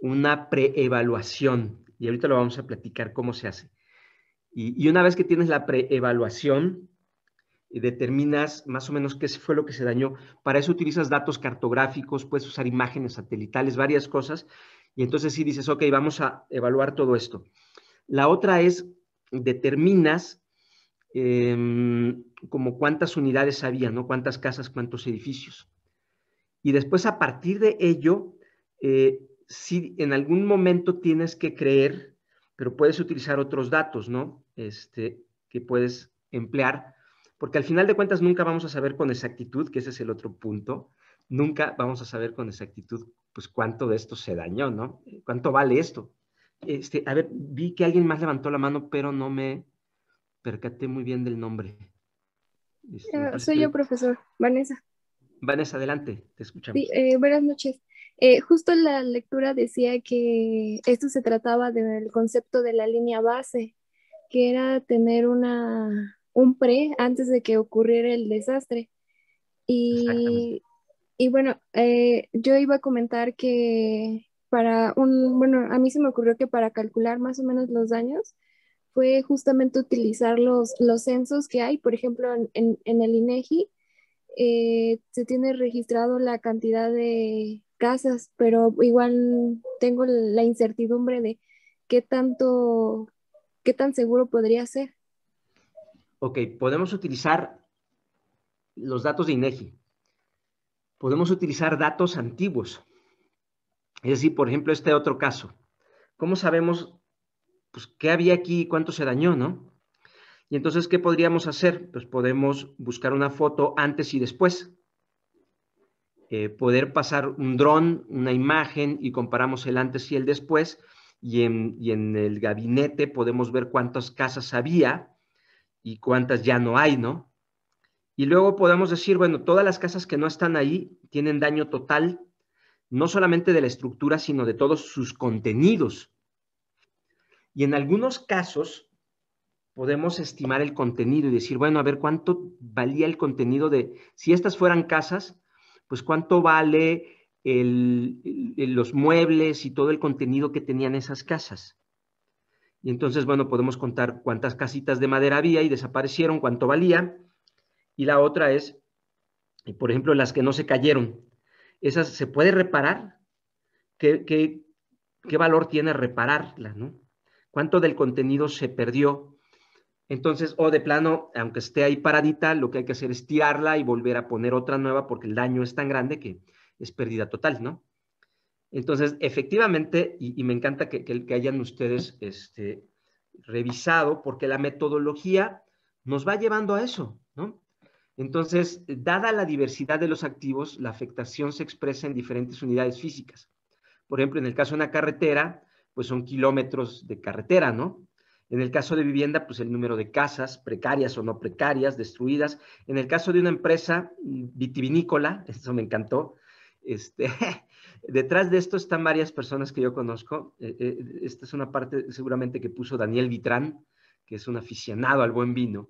una preevaluación. Y ahorita lo vamos a platicar cómo se hace. Y, una vez que tienes la preevaluación, y determinas más o menos qué fue lo que se dañó. Para eso utilizas datos cartográficos, puedes usar imágenes satelitales, varias cosas, y entonces sí dices, ok, vamos a evaluar todo esto. La otra es, determinas em, como cuántas unidades había, ¿no? Cuántas casas, cuántos edificios. Y después a partir de ello, eh, si en algún momento tienes que creer, pero puedes utilizar otros datos, ¿no? Este, que puedes emplear, porque al final de cuentas nunca vamos a saber con exactitud, que ese es el otro punto, nunca vamos a saber con exactitud pues cuánto de esto se dañó, ¿no? ¿Cuánto vale esto? Este, a ver, vi que alguien más levantó la mano, pero no me percaté muy bien del nombre. Este, ah, soy yo, profesor, Vanessa. Vanessa, adelante, te escuchamos. Sí, eh, buenas noches. Eh, justo la lectura decía que esto se trataba del concepto de la línea base, que era tener una, un pre antes de que ocurriera el desastre. Y y bueno, eh, yo iba a comentar que para un, bueno, a mí se me ocurrió que para calcular más o menos los daños fue justamente utilizar los, los censos que hay, por ejemplo, en, el INEGI eh, se tiene registrado la cantidad de casas, pero igual tengo la incertidumbre de qué tanto, qué tan seguro podría ser. Ok, podemos utilizar los datos de INEGI podemos utilizar datos antiguos. Es decir, por ejemplo, este otro caso. ¿Cómo sabemos pues, ¿qué había aquí y cuánto se dañó, no? Y entonces, ¿qué podríamos hacer? Pues podemos buscar una foto antes y después. Eh, poder pasar un dron, una imagen y comparamos el antes y el después. Y en, y en el gabinete podemos ver cuántas casas había y cuántas ya no hay, ¿no? Y luego podemos decir, bueno, todas las casas que no están ahí tienen daño total, no solamente de la estructura, sino de todos sus contenidos. Y en algunos casos podemos estimar el contenido y decir, bueno, a ver cuánto valía el contenido de, si estas fueran casas, pues cuánto vale los muebles y todo el contenido que tenían esas casas. Y entonces, bueno, podemos contar cuántas casitas de madera había y desaparecieron, cuánto valía. Y la otra es, por ejemplo, las que no se cayeron. ¿Esas se puede reparar? ¿Qué, qué valor tiene repararla? ¿no? ¿Cuánto del contenido se perdió? Entonces, o de plano, aunque esté ahí paradita, lo que hay que hacer es tirarla y volver a poner otra nueva porque el daño es tan grande que es pérdida total, ¿no? Entonces, efectivamente, y, me encanta que, que, hayan ustedes este, revisado, porque la metodología nos va llevando a eso, ¿no? Entonces, dada la diversidad de los activos, la afectación se expresa en diferentes unidades físicas. Por ejemplo, en el caso de una carretera, pues son kilómetros de carretera, ¿no? En el caso de vivienda, pues el número de casas, precarias o no precarias, destruidas. En el caso de una empresa vitivinícola, eso me encantó, este, Detrás de esto están varias personas que yo conozco. Eh, eh, esta es una parte seguramente que puso Daniel Vitrán, que es un aficionado al buen vino.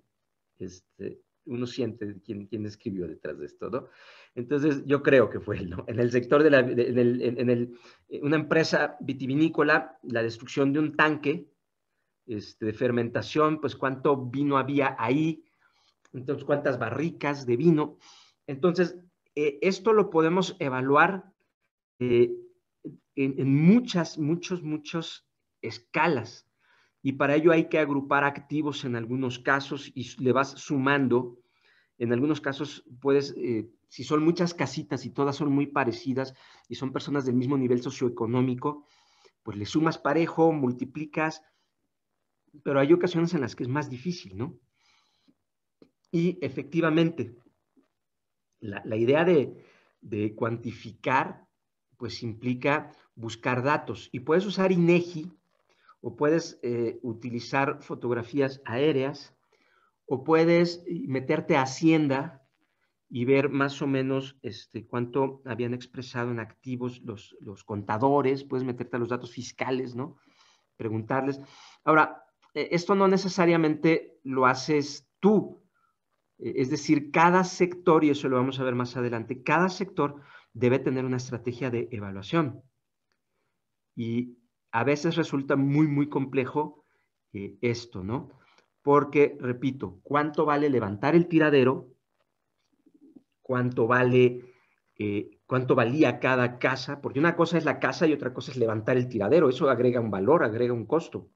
Este, uno siente quién, quién escribió detrás de esto, ¿no? Entonces, yo creo que fue él, ¿no? En el sector de, la, en, el, en el, eh, una empresa vitivinícola, la destrucción de un tanque este, de fermentación, pues cuánto vino había ahí, entonces cuántas barricas de vino. Entonces, esto lo podemos evaluar eh, en, muchas, muchos, muchos escalas. Y para ello hay que agrupar activos en algunos casos y le vas sumando. En algunos casos puedes, eh, si son muchas casitas y todas son muy parecidas y son personas del mismo nivel socioeconómico, pues le sumas parejo, multiplicas, pero hay ocasiones en las que es más difícil, ¿no? Y efectivamente, la, idea de, cuantificar pues implica buscar datos. Y puedes usar INEGI o puedes eh, utilizar fotografías aéreas o puedes meterte a Hacienda y ver más o menos este, cuánto habían expresado en activos los, los contadores, puedes meterte a los datos fiscales, ¿no? Preguntarles. Ahora, esto no necesariamente lo haces tú, e, es decir, cada sector, y eso lo vamos a ver más adelante, cada sector debe tener una estrategia de evaluación. Y a veces resulta muy, muy complejo eh, esto, ¿no? Porque, repito, ¿cuánto vale levantar el tiradero? ¿Cuánto vale, eh, cuánto valía cada casa? Porque una cosa es la casa y otra cosa es levantar el tiradero. Eso agrega un valor, agrega un costo.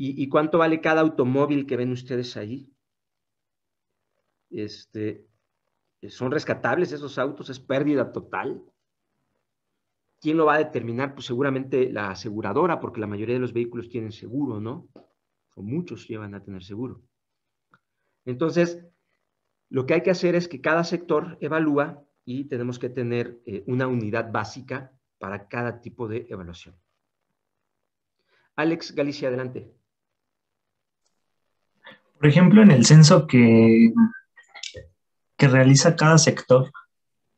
¿Y, cuánto vale cada automóvil que ven ustedes allí? Este, ¿Son rescatables esos autos? ¿Es pérdida total? ¿Quién lo va a determinar? Pues seguramente la aseguradora, porque la mayoría de los vehículos tienen seguro, ¿no? O muchos llevan a tener seguro. Entonces, lo que hay que hacer es que cada sector evalúa y tenemos que tener eh, una unidad básica para cada tipo de evaluación. Alex Galicia, adelante. Por ejemplo, en el censo que que realiza cada sector.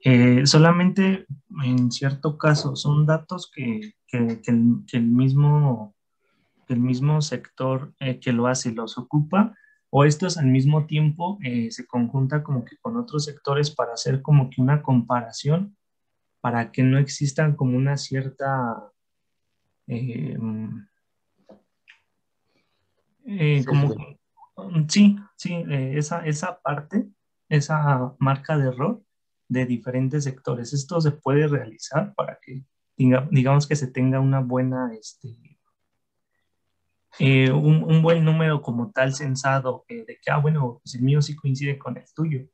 Eh, solamente en cierto caso son datos que, el, mismo, el mismo sector eh, que lo hace los ocupa o estos al mismo tiempo eh, se conjunta como que con otros sectores para hacer como que una comparación para que no existan como una cierta como sí sí esa, esa parte esa marca de error de diferentes sectores. Esto se puede realizar para que digamos que se tenga una buena, este, eh, un, buen número como tal censado eh, de que, ah, bueno, pues el mío sí coincide con el tuyo.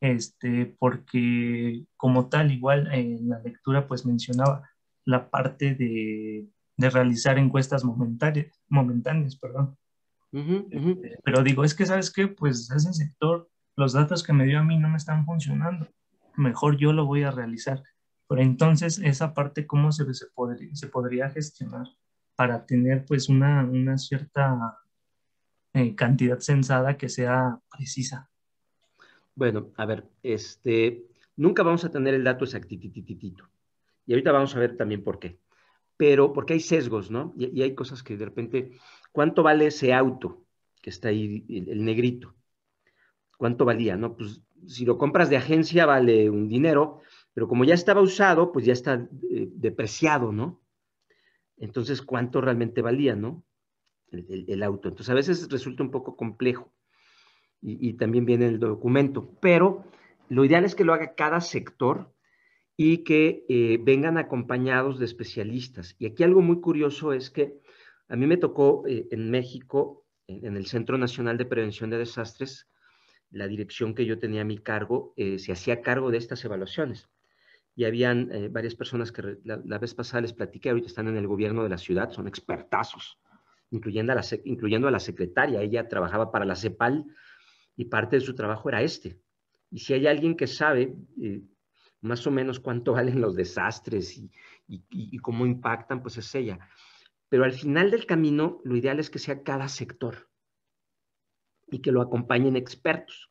Este, porque como tal, igual en la lectura pues mencionaba la parte de, realizar encuestas momentáneas, momentáneas perdón. Este, pero digo, es que, ¿sabes qué? Pues ese sector, los datos que me dio a mí no me están funcionando. Mejor yo lo voy a realizar. Pero entonces, esa parte, ¿cómo se, se, podría, se podría gestionar para tener pues una, una cierta eh, cantidad sensada que sea precisa? Bueno, a ver, este, nunca vamos a tener el dato exactitititito. Y ahorita vamos a ver también por qué. Pero porque hay sesgos, ¿no? Y, hay cosas que de repente, ¿cuánto vale ese auto que está ahí, el, negrito? ¿Cuánto valía, no? Pues si lo compras de agencia vale un dinero, pero como ya estaba usado, pues ya está eh, depreciado, ¿no? Entonces, ¿cuánto realmente valía, no? el, auto. Entonces, a veces resulta un poco complejo y, también viene el documento, pero lo ideal es que lo haga cada sector y que eh, vengan acompañados de especialistas. Y aquí algo muy curioso es que a mí me tocó eh, en México, en, el Centro Nacional de Prevención de Desastres, la dirección que yo tenía a mi cargo eh, se hacía cargo de estas evaluaciones. Y habían varias personas que la, vez pasada les platiqué, ahorita están en el gobierno de la ciudad, son expertazos, incluyendo a la, incluyendo a la secretaria. Ella trabajaba para la CEPAL y parte de su trabajo era este. Y si hay alguien que sabe eh, más o menos cuánto valen los desastres y, y, cómo impactan, pues es ella. Pero al final del camino, lo ideal es que sea cada sector y que lo acompañen expertos.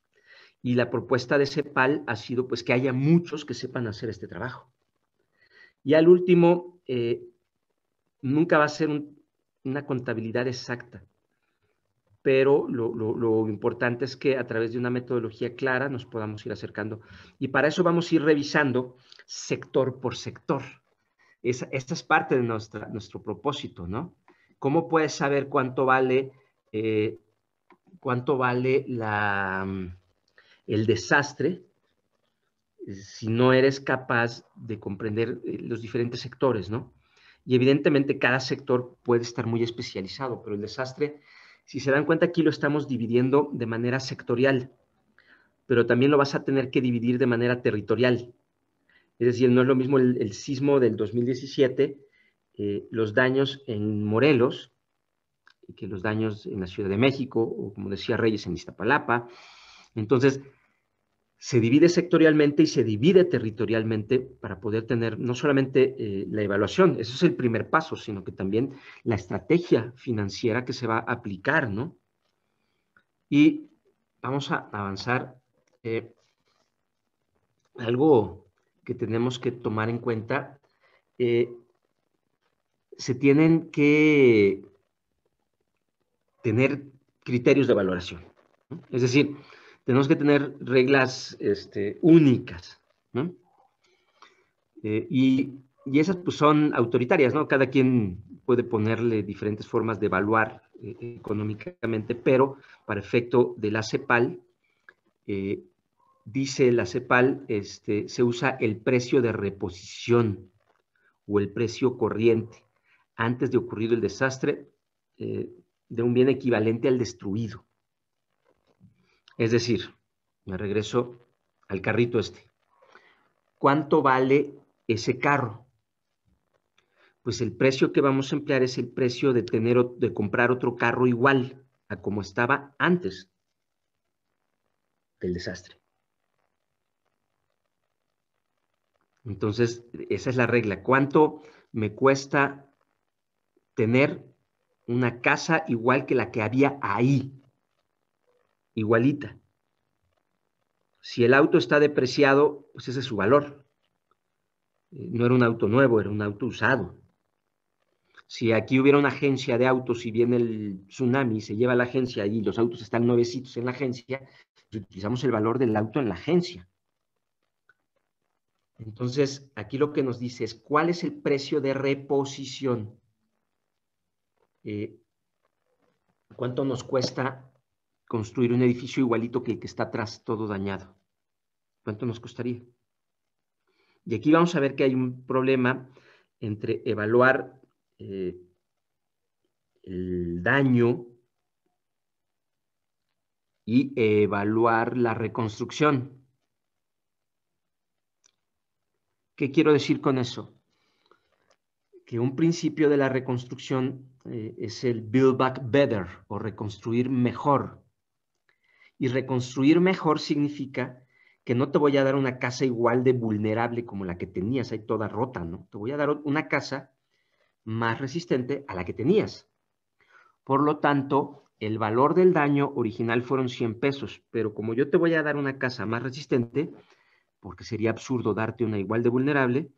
Y la propuesta de CEPAL ha sido pues que haya muchos que sepan hacer este trabajo. Y al último, eh, nunca va a ser una contabilidad exacta pero lo, importante es que a través de una metodología clara nos podamos ir acercando. Y para eso vamos a ir revisando sector por sector. Esa, esta es parte de nuestro propósito, ¿no? ¿Cómo puedes saber cuánto vale, eh, cuánto vale la, el desastre si no eres capaz de comprender eh, los diferentes sectores, ¿no? Y evidentemente cada sector puede estar muy especializado, pero el desastre si se dan cuenta, aquí lo estamos dividiendo de manera sectorial, pero también lo vas a tener que dividir de manera territorial. Es decir, no es lo mismo el, sismo del 2017, eh, los daños en Morelos, que los daños en la Ciudad de México, o como decía Reyes, en Iztapalapa. Entonces, se divide sectorialmente y se divide territorialmente para poder tener no solamente eh, la evaluación, eso es el primer paso, sino que también la estrategia financiera que se va a aplicar, ¿no? Y vamos a avanzar. Eh, algo que tenemos que tomar en cuenta, eh, se tienen que tener criterios de valoración. Es decir, tenemos que tener reglas este, únicas. Eh, y, esas pues, son autoritarias, ¿no? Cada quien puede ponerle diferentes formas de evaluar eh, económicamente, pero para efecto de la CEPAL, eh, dice la CEPAL, este, se usa el precio de reposición o el precio corriente antes de ocurrido el desastre de un bien equivalente al destruido. Es decir, me regreso al carrito este. ¿Cuánto vale ese carro? Pues el precio que vamos a emplear es el precio de tener de comprar otro carro igual a como estaba antes del desastre. Entonces, esa es la regla. ¿Cuánto me cuesta tener una casa igual que la que había ahí? igualita. Si el auto está depreciado, pues ese es su valor. Eh, no era un auto nuevo, era un auto usado. Si aquí hubiera una agencia de autos y viene el tsunami, se lleva la agencia y los autos están nuevecitos en la agencia, pues utilizamos el valor del auto en la agencia. Entonces, aquí lo que nos dice es cuál es el precio de reposición. Eh, ¿Cuánto nos cuesta construir un edificio igualito que el que está atrás, todo dañado. ¿Cuánto nos costaría? Y aquí vamos a ver que hay un problema entre evaluar eh, el daño y evaluar la reconstrucción. ¿Qué quiero decir con eso? que un principio de la reconstrucción eh, es el build back better o reconstruir mejor. Y reconstruir mejor significa que no te voy a dar una casa igual de vulnerable como la que tenías, ahí toda rota, ¿no? Te voy a dar una casa más resistente a la que tenías. Por lo tanto, el valor del daño original fueron 100 pesos, pero como yo te voy a dar una casa más resistente, porque sería absurdo darte una igual de vulnerable,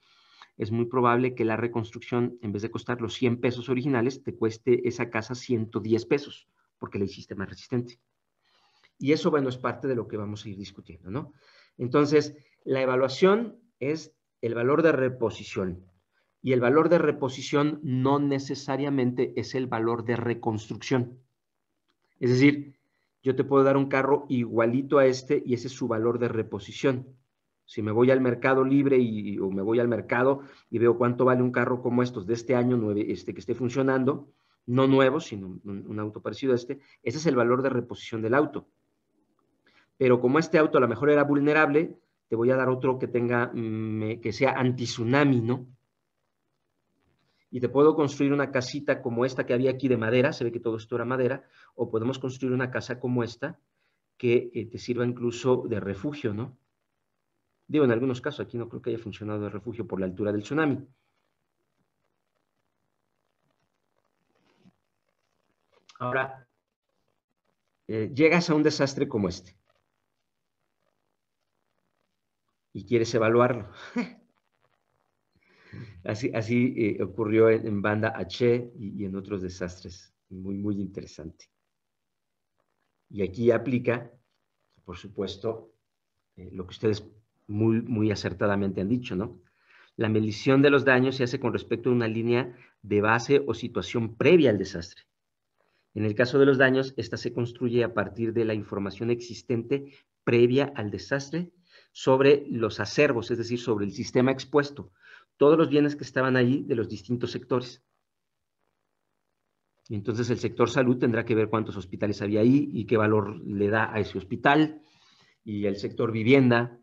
es muy probable que la reconstrucción, en vez de costar los 100 pesos originales, te cueste esa casa 110 pesos, porque la hiciste más resistente. Y eso, bueno, es parte de lo que vamos a ir discutiendo, ¿no? Entonces, la evaluación es el valor de reposición. Y el valor de reposición no necesariamente es el valor de reconstrucción. Es decir, yo te puedo dar un carro igualito a este y ese es su valor de reposición. Si me voy al mercado libre y, o me voy al mercado y veo cuánto vale un carro como estos de este año este, que esté funcionando, no nuevo, sino un, auto parecido a este, ese es el valor de reposición del auto. Pero como este auto a lo mejor era vulnerable, te voy a dar otro que tenga, que sea anti-tsunami, ¿no? y te puedo construir una casita como esta que había aquí de madera, se ve que todo esto era madera, o podemos construir una casa como esta que eh, te sirva incluso de refugio, ¿no? Digo, en algunos casos aquí no creo que haya funcionado de refugio por la altura del tsunami. Ahora, eh, llegas a un desastre como este y quieres evaluarlo. Así, así eh, ocurrió en, Banda H y, en otros desastres. Muy, muy interesante. Y aquí aplica, por supuesto, eh, lo que ustedes muy, muy acertadamente han dicho, ¿no? La medición de los daños se hace con respecto a una línea de base o situación previa al desastre. En el caso de los daños, esta se construye a partir de la información existente previa al desastre sobre los acervos, es decir, sobre el sistema expuesto, todos los bienes que estaban allí de los distintos sectores. Y entonces el sector salud tendrá que ver cuántos hospitales había ahí y qué valor le da a ese hospital. Y el sector vivienda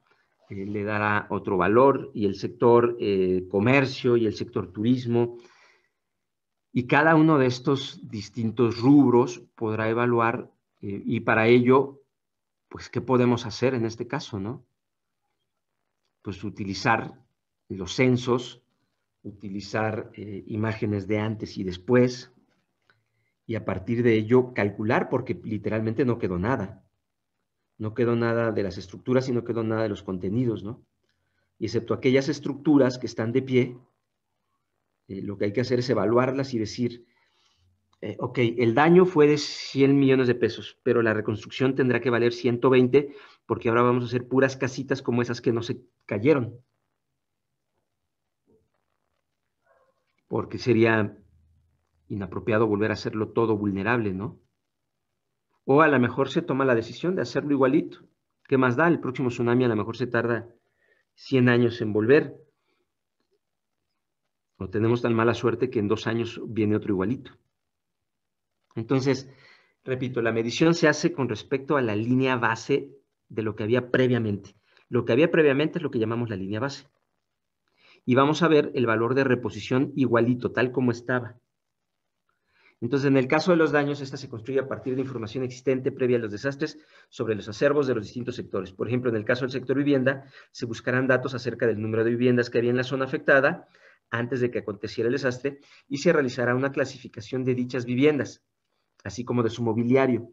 eh, le dará otro valor. Y el sector eh, comercio y el sector turismo. Y cada uno de estos distintos rubros podrá evaluar eh, y para ello, pues, ¿qué podemos hacer en este caso, no? Pues utilizar los censos, utilizar imágenes de antes y después, y a partir de ello calcular, porque literalmente no quedó nada. No quedó nada de las estructuras y no quedó nada de los contenidos, ¿no? Y excepto aquellas estructuras que están de pie, eh, lo que hay que hacer es evaluarlas y decir, eh, ok, el daño fue de 100 millones de pesos, pero la reconstrucción tendrá que valer 120 porque ahora vamos a hacer puras casitas como esas que no se cayeron. porque sería inapropiado volver a hacerlo todo vulnerable, ¿no? O a lo mejor se toma la decisión de hacerlo igualito. ¿Qué más da? El próximo tsunami a lo mejor se tarda 100 años en volver. O tenemos tan mala suerte que en dos años viene otro igualito. Entonces, repito, la medición se hace con respecto a la línea base de lo que había previamente. Lo que había previamente es lo que llamamos la línea base y vamos a ver el valor de reposición igualito, tal como estaba. Entonces, en el caso de los daños, esta se construye a partir de información existente previa a los desastres sobre los acervos de los distintos sectores. Por ejemplo, en el caso del sector vivienda, se buscarán datos acerca del número de viviendas que había en la zona afectada antes de que aconteciera el desastre y se realizará una clasificación de dichas viviendas, así como de su mobiliario.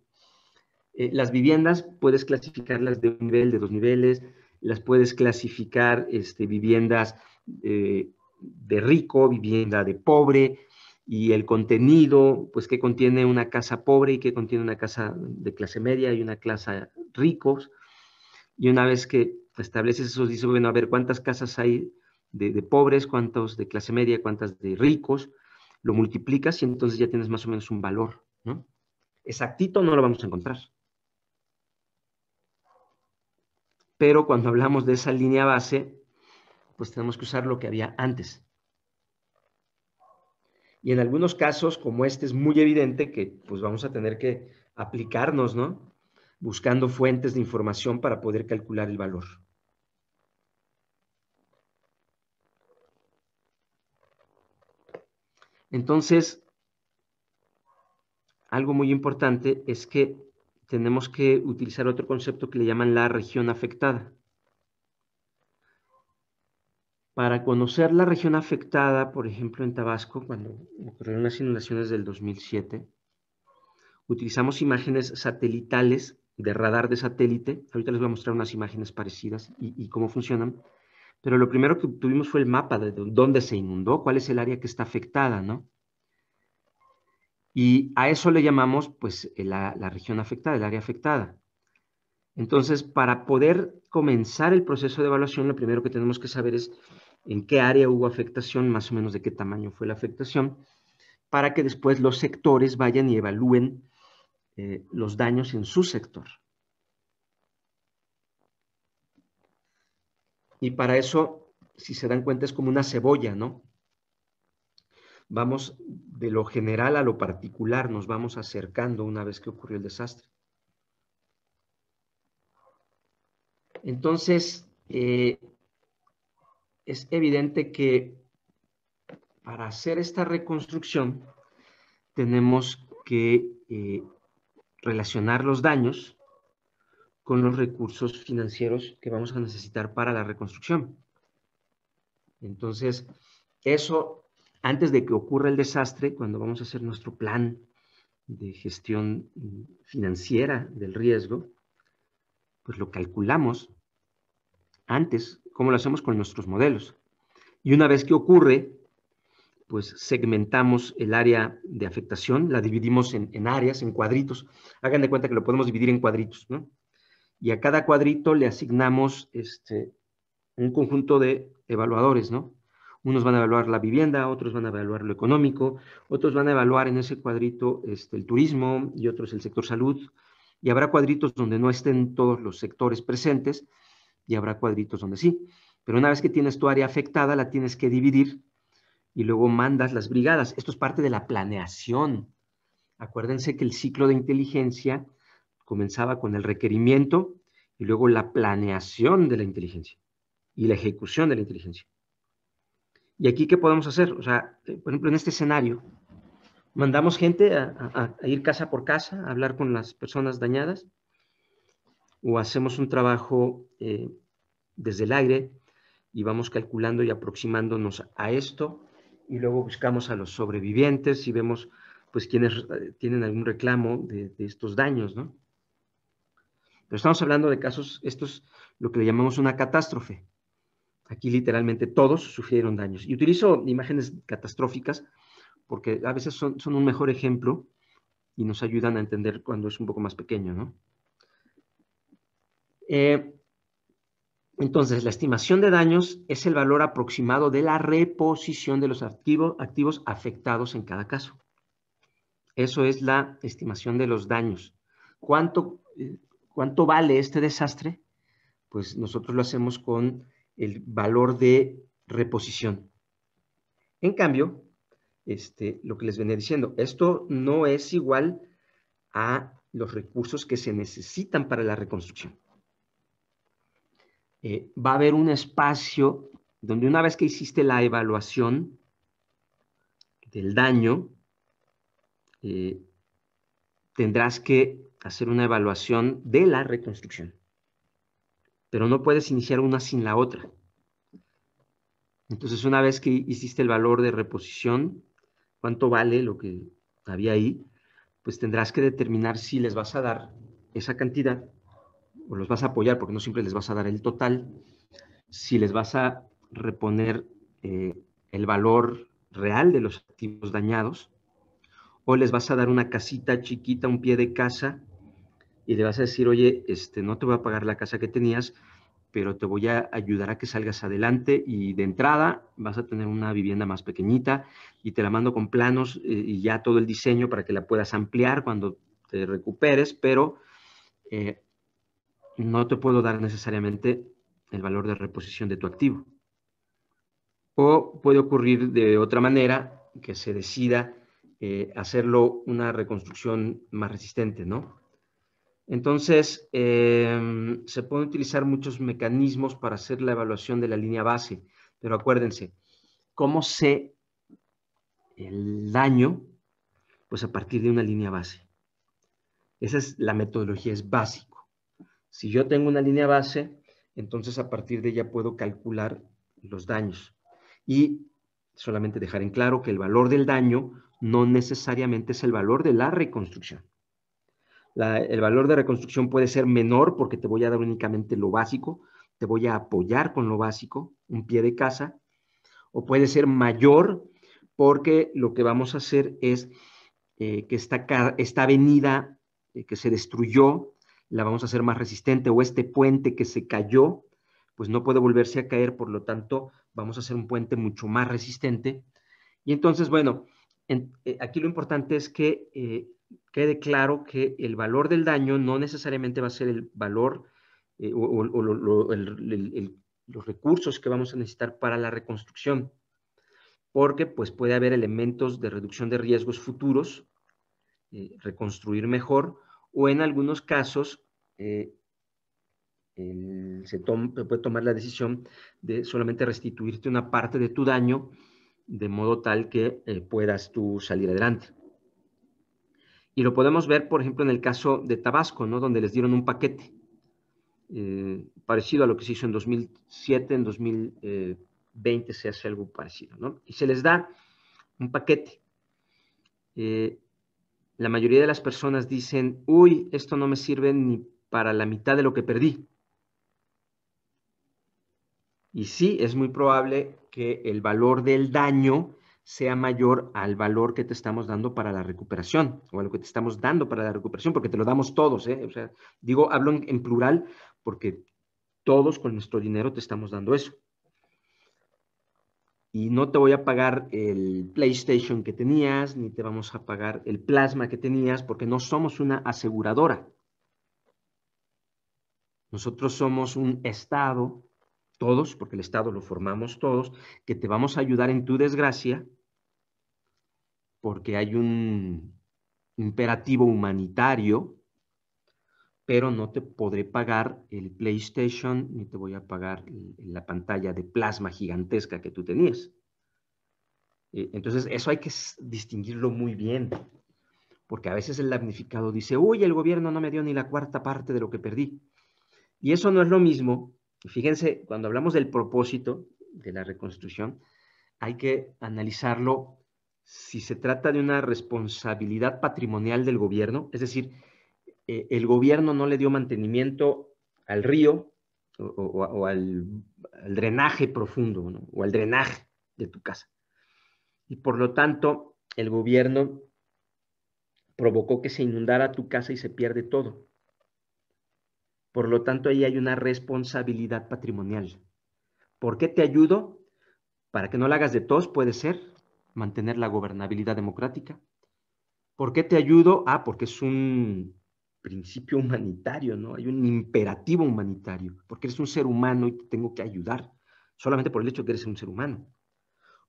Eh, las viviendas puedes clasificarlas de un nivel, de dos niveles, las puedes clasificar este, viviendas eh, de rico, vivienda de pobre, y el contenido, pues que contiene una casa pobre y que contiene una casa de clase media y una clase ricos. Y una vez que estableces eso, dices, bueno, a ver cuántas casas hay de, pobres, cuántos de clase media, cuántas de ricos, lo multiplicas y entonces ya tienes más o menos un valor, ¿no? Exactito no lo vamos a encontrar. Pero cuando hablamos de esa línea base, pues tenemos que usar lo que había antes. Y en algunos casos, como este, es muy evidente que pues vamos a tener que aplicarnos, ¿no? Buscando fuentes de información para poder calcular el valor. Entonces, algo muy importante es que tenemos que utilizar otro concepto que le llaman la región afectada. Para conocer la región afectada, por ejemplo, en Tabasco, cuando ocurrieron las inundaciones del 2007, utilizamos imágenes satelitales de radar de satélite. Ahorita les voy a mostrar unas imágenes parecidas y, cómo funcionan. Pero lo primero que tuvimos fue el mapa de dónde se inundó, cuál es el área que está afectada, ¿no? Y a eso le llamamos, pues, la región afectada, el área afectada. Entonces, para poder comenzar el proceso de evaluación, lo primero que tenemos que saber es en qué área hubo afectación, más o menos de qué tamaño fue la afectación, para que después los sectores vayan y evalúen eh, los daños en su sector. Y para eso, si se dan cuenta, es como una cebolla, ¿no? Vamos de lo general a lo particular, nos vamos acercando una vez que ocurrió el desastre. Entonces, eh, es evidente que para hacer esta reconstrucción tenemos que eh, relacionar los daños con los recursos financieros que vamos a necesitar para la reconstrucción. Entonces, eso, antes de que ocurra el desastre, cuando vamos a hacer nuestro plan de gestión financiera del riesgo, pues lo calculamos antes, como lo hacemos con nuestros modelos. Y una vez que ocurre, pues segmentamos el área de afectación, la dividimos en, áreas, en cuadritos. Hagan de cuenta que lo podemos dividir en cuadritos, ¿no? Y a cada cuadrito le asignamos este, un conjunto de evaluadores, ¿no? Unos van a evaluar la vivienda, otros van a evaluar lo económico, otros van a evaluar en ese cuadrito este, el turismo y otros el sector salud. Y habrá cuadritos donde no estén todos los sectores presentes y habrá cuadritos donde sí. Pero una vez que tienes tu área afectada, la tienes que dividir y luego mandas las brigadas. Esto es parte de la planeación. Acuérdense que el ciclo de inteligencia comenzaba con el requerimiento y luego la planeación de la inteligencia y la ejecución de la inteligencia. ¿Y aquí qué podemos hacer? O sea, eh, por ejemplo, en este escenario, mandamos gente a, ir casa por casa, a hablar con las personas dañadas, o hacemos un trabajo eh, desde el aire y vamos calculando y aproximándonos a esto y luego buscamos a los sobrevivientes y vemos pues quienes eh, tienen algún reclamo de, estos daños, ¿no? Pero estamos hablando de casos, esto es lo que le llamamos una catástrofe. Aquí literalmente todos sufrieron daños. Y utilizo imágenes catastróficas porque a veces son, son un mejor ejemplo y nos ayudan a entender cuando es un poco más pequeño, ¿no? Eh, entonces, la estimación de daños es el valor aproximado de la reposición de los activos afectados en cada caso. Eso es la estimación de los daños. ¿Cuánto, eh, ¿Cuánto vale este desastre? Pues nosotros lo hacemos con el valor de reposición. En cambio, este, lo que les venía diciendo, esto no es igual a los recursos que se necesitan para la reconstrucción. Eh, va a haber un espacio donde una vez que hiciste la evaluación del daño, eh, tendrás que hacer una evaluación de la reconstrucción. Pero no puedes iniciar una sin la otra. Entonces, una vez que hiciste el valor de reposición, cuánto vale lo que había ahí, pues tendrás que determinar si les vas a dar esa cantidad o los vas a apoyar porque no siempre les vas a dar el total, si les vas a reponer eh, el valor real de los activos dañados, o les vas a dar una casita chiquita, un pie de casa, y le vas a decir, oye, este, no te voy a pagar la casa que tenías, pero te voy a ayudar a que salgas adelante y de entrada vas a tener una vivienda más pequeñita y te la mando con planos eh, y ya todo el diseño para que la puedas ampliar cuando te recuperes, pero eh, no te puedo dar necesariamente el valor de reposición de tu activo. O puede ocurrir de otra manera que se decida eh, hacerlo una reconstrucción más resistente, ¿no? Entonces, em, se pueden utilizar muchos mecanismos para hacer la evaluación de la línea base, pero acuérdense, ¿cómo se el daño, pues a partir de una línea base. Esa es la metodología, es básico. Si yo tengo una línea base, entonces a partir de ella puedo calcular los daños. Y solamente dejar en claro que el valor del daño no necesariamente es el valor de la reconstrucción. el valor de reconstrucción puede ser menor porque te voy a dar únicamente lo básico, te voy a apoyar con lo básico, un pie de casa, o puede ser mayor porque lo que vamos a hacer es eh, que esta, esta avenida eh, que se destruyó, la vamos a hacer más resistente, o este puente que se cayó, pues no puede volverse a caer, por lo tanto, vamos a hacer un puente mucho más resistente. Y entonces, bueno, eh, aquí lo importante es que quede claro que el valor del daño no necesariamente va a ser el valor o, los recursos que vamos a necesitar para la reconstrucción porque pues puede haber elementos de reducción de riesgos futuros, eh, reconstruir mejor, o en algunos casos eh, se, puede tomar la decisión de solamente restituirte una parte de tu daño de modo tal que eh, puedas tú salir adelante. Y lo podemos ver, por ejemplo, en el caso de Tabasco, ¿no? donde les dieron un paquete parecido a lo que se hizo en 2007, en 2000 20 se hace algo parecido, ¿no? Y se les da un paquete. Eh, la mayoría de las personas dicen, uy, esto no me sirve ni para la mitad de lo que perdí. Y sí, es muy probable que el valor del daño sea mayor al valor que te estamos dando para la recuperación o a lo que te estamos dando para la recuperación, porque te lo damos todos. ¿eh? O sea, digo, hablo en plural porque todos con nuestro dinero te estamos dando eso y no te voy a pagar el PlayStation que tenías, ni te vamos a pagar el plasma que tenías, porque no somos una aseguradora. Nosotros somos un Estado, todos, porque el Estado lo formamos todos, que te vamos a ayudar en tu desgracia, porque hay un imperativo humanitario pero no te podré pagar el PlayStation ni te voy a pagar la pantalla de plasma gigantesca que tú tenías. Eh, entonces, eso hay que distinguirlo muy bien, porque a veces el damnificado dice, uy, el gobierno no me dio ni la cuarta parte de lo que perdí. Y eso no es lo mismo. Fíjense, cuando hablamos del propósito de la reconstrucción, hay que analizarlo si se trata de una responsabilidad patrimonial del gobierno, es decir, eh, el gobierno no le dio mantenimiento al río o, al, drenaje profundo o al drenaje de tu casa. Y por lo tanto, el gobierno provocó que se inundara tu casa y se pierde todo. Por lo tanto, ahí hay una responsabilidad patrimonial. ¿Por qué te ayudo? Para que no la hagas de tos, puede ser, mantener la gobernabilidad democrática. ¿Por qué te ayudo? Ah, porque es un principio humanitario, ¿no? Hay un imperativo humanitario, porque eres un ser humano y te tengo que ayudar, solamente por el hecho de que eres un ser humano.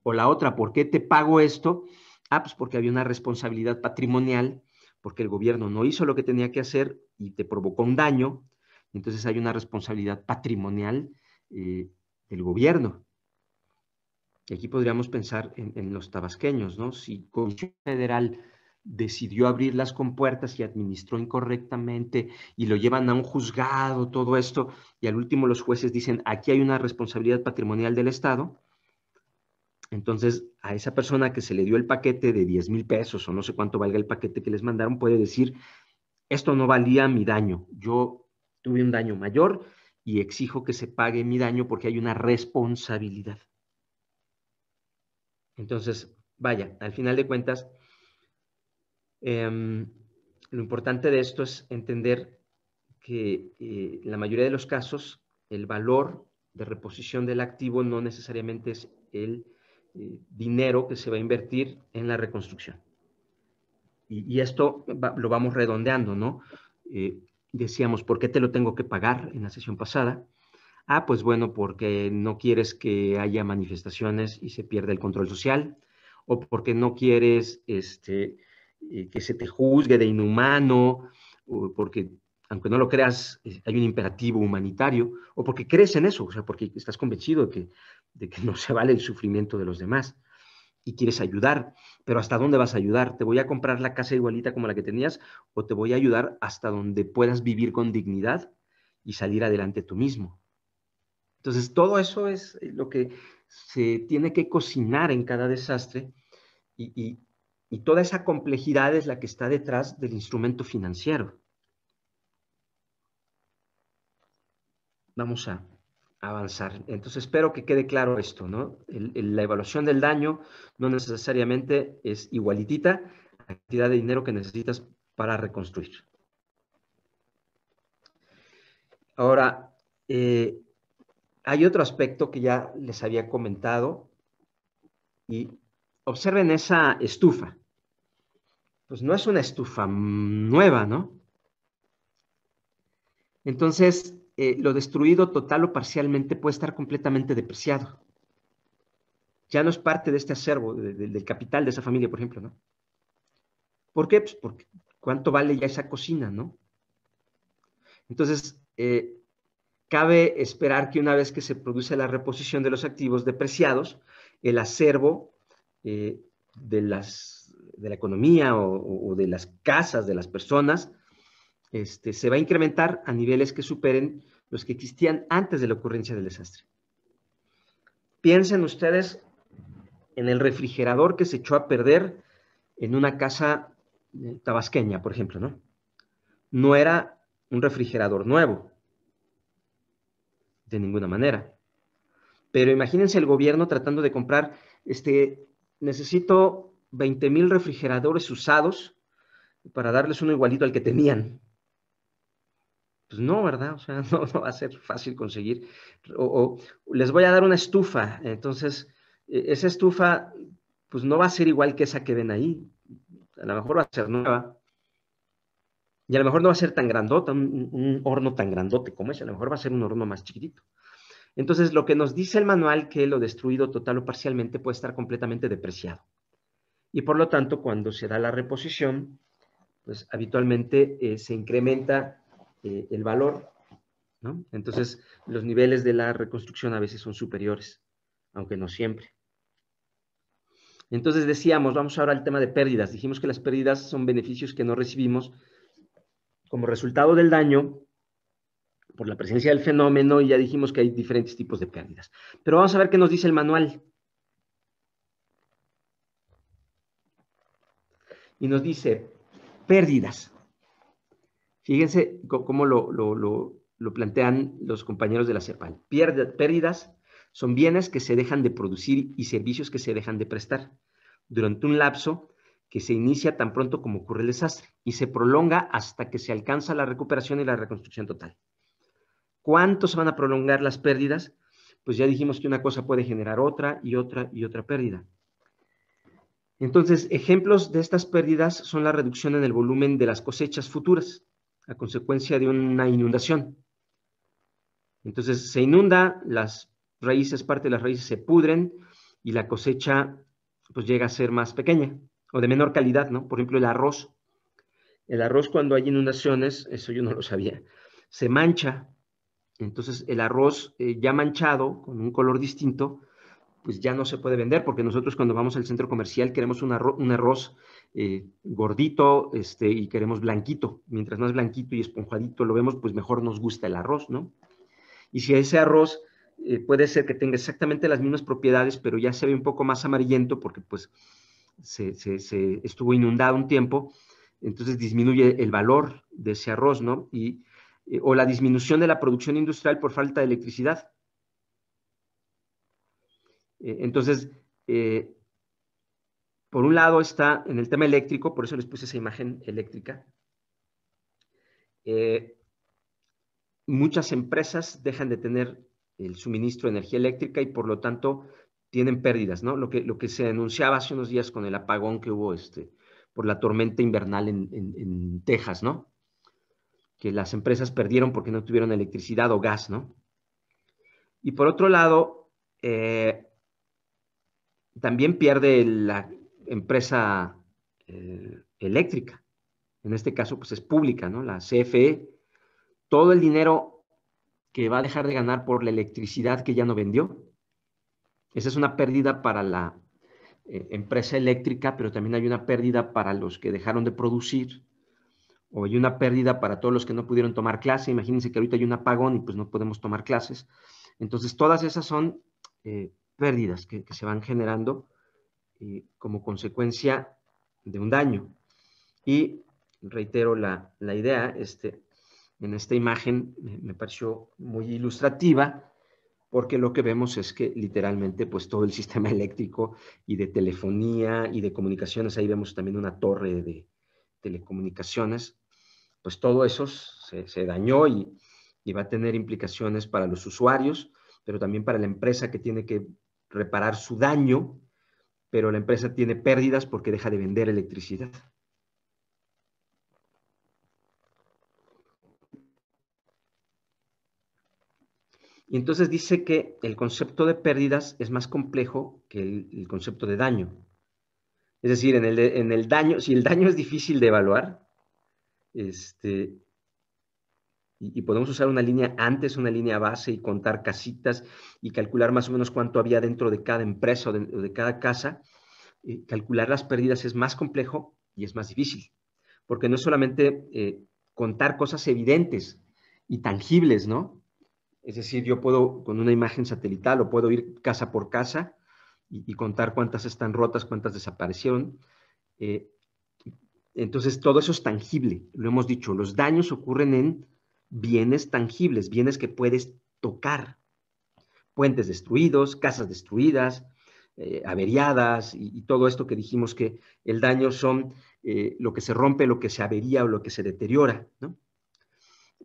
O la otra, ¿por qué te pago esto? Ah, pues porque había una responsabilidad patrimonial, porque el gobierno no hizo lo que tenía que hacer y te provocó un daño, entonces hay una responsabilidad patrimonial eh, del gobierno. Y aquí podríamos pensar en, en los tabasqueños, ¿no? Si Comisión Federal decidió abrir las compuertas y administró incorrectamente y lo llevan a un juzgado, todo esto, y al último los jueces dicen, aquí hay una responsabilidad patrimonial del Estado, entonces a esa persona que se le dio el paquete de 10 mil pesos o no sé cuánto valga el paquete que les mandaron, puede decir, esto no valía mi daño, yo tuve un daño mayor y exijo que se pague mi daño porque hay una responsabilidad. Entonces, vaya, al final de cuentas, Em, lo importante de esto es entender que eh, la mayoría de los casos el valor de reposición del activo no necesariamente es el eh, dinero que se va a invertir en la reconstrucción. Y, esto lo vamos redondeando, ¿no? Eh, decíamos, ¿por qué te lo tengo que pagar en la sesión pasada? Ah, pues bueno, porque no quieres que haya manifestaciones y se pierda el control social, o porque no quieres este, eh, que se te juzgue de inhumano, porque aunque no lo creas, eh, hay un imperativo humanitario, o porque crees en eso, o sea, porque estás convencido de que, de que no se vale el sufrimiento de los demás. y quieres ayudar, pero ¿hasta dónde vas a ayudar? ¿Te voy a comprar la casa igualita como la que tenías o te voy a ayudar hasta donde puedas vivir con dignidad y salir adelante tú mismo? Entonces, todo eso es lo que se tiene que cocinar en cada desastre y toda esa complejidad es la que está detrás del instrumento financiero. Vamos a avanzar. Entonces, espero que quede claro esto, ¿no? la evaluación del daño no necesariamente es igualitita a la cantidad de dinero que necesitas para reconstruir. Ahora, eh, hay otro aspecto que ya les había comentado y observen esa estufa. Pues no es una estufa nueva, ¿no? Entonces, eh, lo destruido total o parcialmente puede estar completamente depreciado. Ya no es parte de este acervo, del capital de esa familia, por ejemplo, ¿no? ¿Por qué? Pues porque cuánto vale ya esa cocina, ¿no? Entonces, eh, cabe esperar que una vez que se produce la reposición de los activos depreciados, el acervo eh, de, las, de la economía o, de las casas de las personas este, se va a incrementar a niveles que superen los que existían antes de la ocurrencia del desastre. Piensen ustedes en el refrigerador que se echó a perder en una casa eh, tabasqueña, por ejemplo, ¿no? No era un refrigerador nuevo, de ninguna manera. Pero imagínense el gobierno tratando de comprar, este, necesito 20 mil refrigeradores usados para darles uno igualito al que tenían. Pues no, ¿verdad? O sea, no, va a ser fácil conseguir. O, les voy a dar una estufa, entonces e, esa estufa pues no va a ser igual que esa que ven ahí. A lo mejor va a ser nueva. Y a lo mejor no va a ser tan grandota, un, un, horno tan grandote como ese, a lo mejor va a ser un horno más chiquitito. Entonces, lo que nos dice el manual que lo destruido total o parcialmente puede estar completamente depreciado. Y por lo tanto, cuando se da la reposición, pues habitualmente eh, se incrementa eh, el valor. Entonces, los niveles de la reconstrucción a veces son superiores, aunque no siempre. Entonces decíamos, vamos ahora al tema de pérdidas. Dijimos que las pérdidas son beneficios que no recibimos como resultado del daño por la presencia del fenómeno y ya dijimos que hay diferentes tipos de pérdidas. Pero vamos a ver qué nos dice el manual. Y nos dice, pérdidas. Fíjense cómo lo, plantean los compañeros de la CEPAL. Pérdidas son bienes que se dejan de producir y servicios que se dejan de prestar durante un lapso que se inicia tan pronto como ocurre el desastre y se prolonga hasta que se alcanza la recuperación y la reconstrucción total. ¿Cuánto se van a prolongar las pérdidas? Pues ya dijimos que una cosa puede generar otra y otra y otra pérdida. Entonces, ejemplos de estas pérdidas son la reducción en el volumen de las cosechas futuras, a consecuencia de una inundación. Entonces se inunda, las raíces, parte de las raíces se pudren y la cosecha pues llega a ser más pequeña o de menor calidad, ¿no? Por ejemplo, el arroz. El arroz cuando hay inundaciones, eso yo no lo sabía, se mancha. Entonces el arroz eh, ya manchado, con un color distinto, pues ya no se puede vender, porque nosotros cuando vamos al centro comercial queremos un arroz, eh, gordito este, y queremos blanquito. Mientras más blanquito y esponjadito lo vemos, pues mejor nos gusta el arroz, ¿no? Y si ese arroz eh, puede ser que tenga exactamente las mismas propiedades, pero ya se ve un poco más amarillento porque pues se, estuvo inundado un tiempo, entonces disminuye el valor de ese arroz, ¿no? Y, eh, o la disminución de la producción industrial por falta de electricidad. Eh, entonces, eh, por un lado está en el tema eléctrico, por eso les puse esa imagen eléctrica. Muchas empresas dejan de tener el suministro de energía eléctrica y por lo tanto tienen pérdidas, ¿no? Lo que, lo que se anunciaba hace unos días con el apagón que hubo este, por la tormenta invernal en, en Texas, ¿no? Que las empresas perdieron porque no tuvieron electricidad o gas, ¿no? Y por otro lado, eh, también pierde la empresa eh, eléctrica. En este caso, pues es pública, ¿no? La CFE. Todo el dinero que va a dejar de ganar por la electricidad que ya no vendió. Esa es una pérdida para la eh, empresa eléctrica, pero también hay una pérdida para los que dejaron de producir, o hay una pérdida para todos los que no pudieron tomar clase. Imagínense que ahorita hay un apagón y pues no podemos tomar clases. Entonces, todas esas son eh, pérdidas que, se van generando eh, como consecuencia de un daño. Y reitero la, idea, este, en esta imagen me, pareció muy ilustrativa, porque lo que vemos es que literalmente pues todo el sistema eléctrico y de telefonía y de comunicaciones, ahí vemos también una torre de telecomunicaciones, pues todo eso se, dañó y, va a tener implicaciones para los usuarios, pero también para la empresa que tiene que reparar su daño, pero la empresa tiene pérdidas porque deja de vender electricidad. Y entonces dice que el concepto de pérdidas es más complejo que el, concepto de daño. Es decir, en el, daño, si el daño es difícil de evaluar, este, y, podemos usar una línea antes, una línea base y contar casitas y calcular más o menos cuánto había dentro de cada empresa o de, cada casa, eh, calcular las pérdidas es más complejo y es más difícil, porque no es solamente eh, contar cosas evidentes y tangibles, ¿no? Es decir, yo puedo, con una imagen satelital, o puedo ir casa por casa y, contar cuántas están rotas, cuántas desaparecieron. Eh, entonces, todo eso es tangible, lo hemos dicho. Los daños ocurren en bienes tangibles, bienes que puedes tocar. Puentes destruidos, casas destruidas, eh, averiadas y, todo esto que dijimos que el daño son eh, lo que se rompe, lo que se avería o lo que se deteriora. ¿no?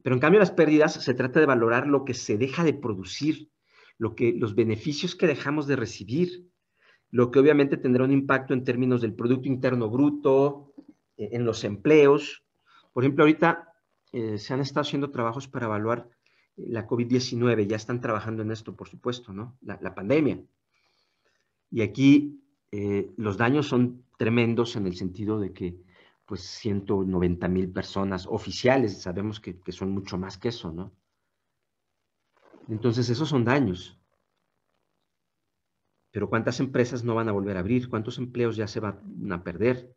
Pero en cambio las pérdidas se trata de valorar lo que se deja de producir, lo que, los beneficios que dejamos de recibir, lo que obviamente tendrá un impacto en términos del Producto Interno Bruto, eh, en los empleos. Por ejemplo, ahorita eh, se han estado haciendo trabajos para evaluar eh, la COVID-19, ya están trabajando en esto, por supuesto, ¿no? La, pandemia. Y aquí los daños son tremendos en el sentido de que pues 190 mil personas oficiales, sabemos que, son mucho más que eso, ¿no? Entonces, esos son daños. Pero ¿cuántas empresas no van a volver a abrir? ¿Cuántos empleos ya se van a perder?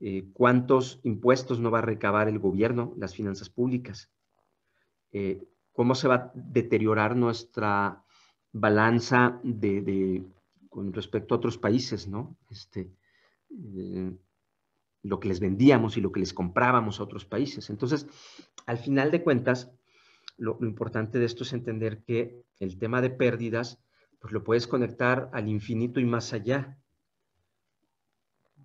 Eh, ¿Cuántos impuestos no va a recabar el gobierno, las finanzas públicas? Eh, ¿Cómo se va a deteriorar nuestra balanza de, con respecto a otros países, no? Este, eh, lo que les vendíamos y lo que les comprábamos a otros países. Entonces, al final de cuentas, lo, importante de esto es entender que el tema de pérdidas, pues lo puedes conectar al infinito y más allá,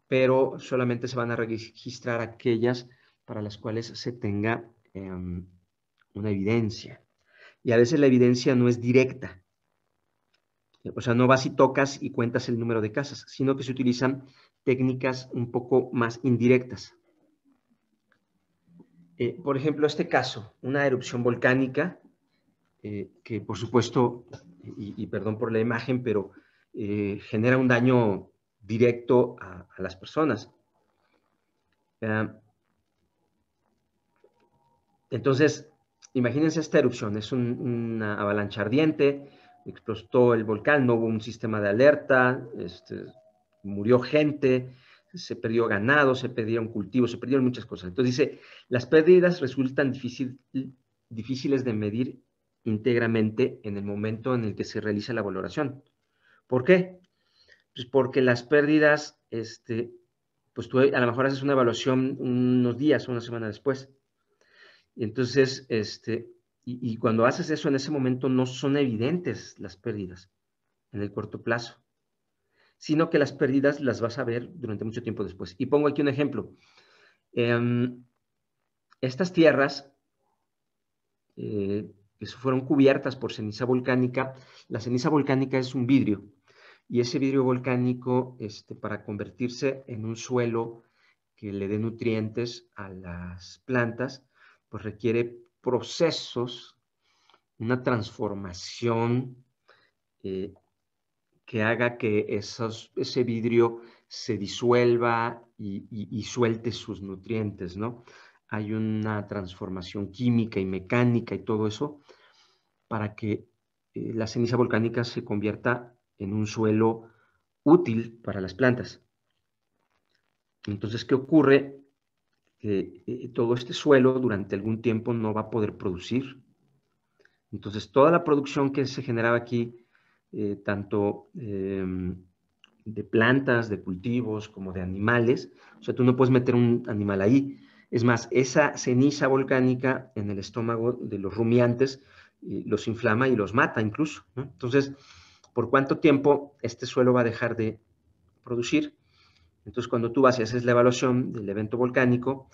pero solamente se van a registrar aquellas para las cuales se tenga em, una evidencia. Y a veces la evidencia no es directa. O sea, no vas y tocas y cuentas el número de casas, sino que se utilizan técnicas un poco más indirectas. Eh, por ejemplo, este caso, una erupción volcánica, eh, que por supuesto, y, perdón por la imagen, pero eh, genera un daño directo a, las personas. entonces, imagínense esta erupción, es una avalancha ardiente, explotó el volcán, no hubo un sistema de alerta, este, murió gente, se perdió ganado, se perdieron cultivos, se perdieron muchas cosas. Entonces dice, las pérdidas resultan difíciles de medir íntegramente en el momento en el que se realiza la valoración. ¿Por qué? Pues porque las pérdidas, este, pues tú a lo mejor haces una evaluación unos días una semana después. Entonces, este, y cuando haces eso en ese momento no son evidentes las pérdidas en el corto plazo sino que las pérdidas las vas a ver durante mucho tiempo después. Y pongo aquí un ejemplo. Em, estas tierras eh, que fueron cubiertas por ceniza volcánica, la ceniza volcánica es un vidrio, y ese vidrio volcánico, este, para convertirse en un suelo que le dé nutrientes a las plantas, pues requiere procesos, una transformación eh, que haga que ese vidrio se disuelva y, suelte sus nutrientes, ¿no? Hay una transformación química y mecánica y todo eso para que eh, la ceniza volcánica se convierta en un suelo útil para las plantas. Entonces, ¿qué ocurre? Que eh, todo este suelo durante algún tiempo no va a poder producir. Entonces, toda la producción que se generaba aquí, eh, tanto em, de plantas, de cultivos, como de animales, o sea, tú no puedes meter un animal ahí. Es más, esa ceniza volcánica en el estómago de los rumiantes los inflama y los mata incluso. Entonces, ¿por cuánto tiempo este suelo va a dejar de producir? Entonces, cuando tú vas y haces la evaluación del evento volcánico,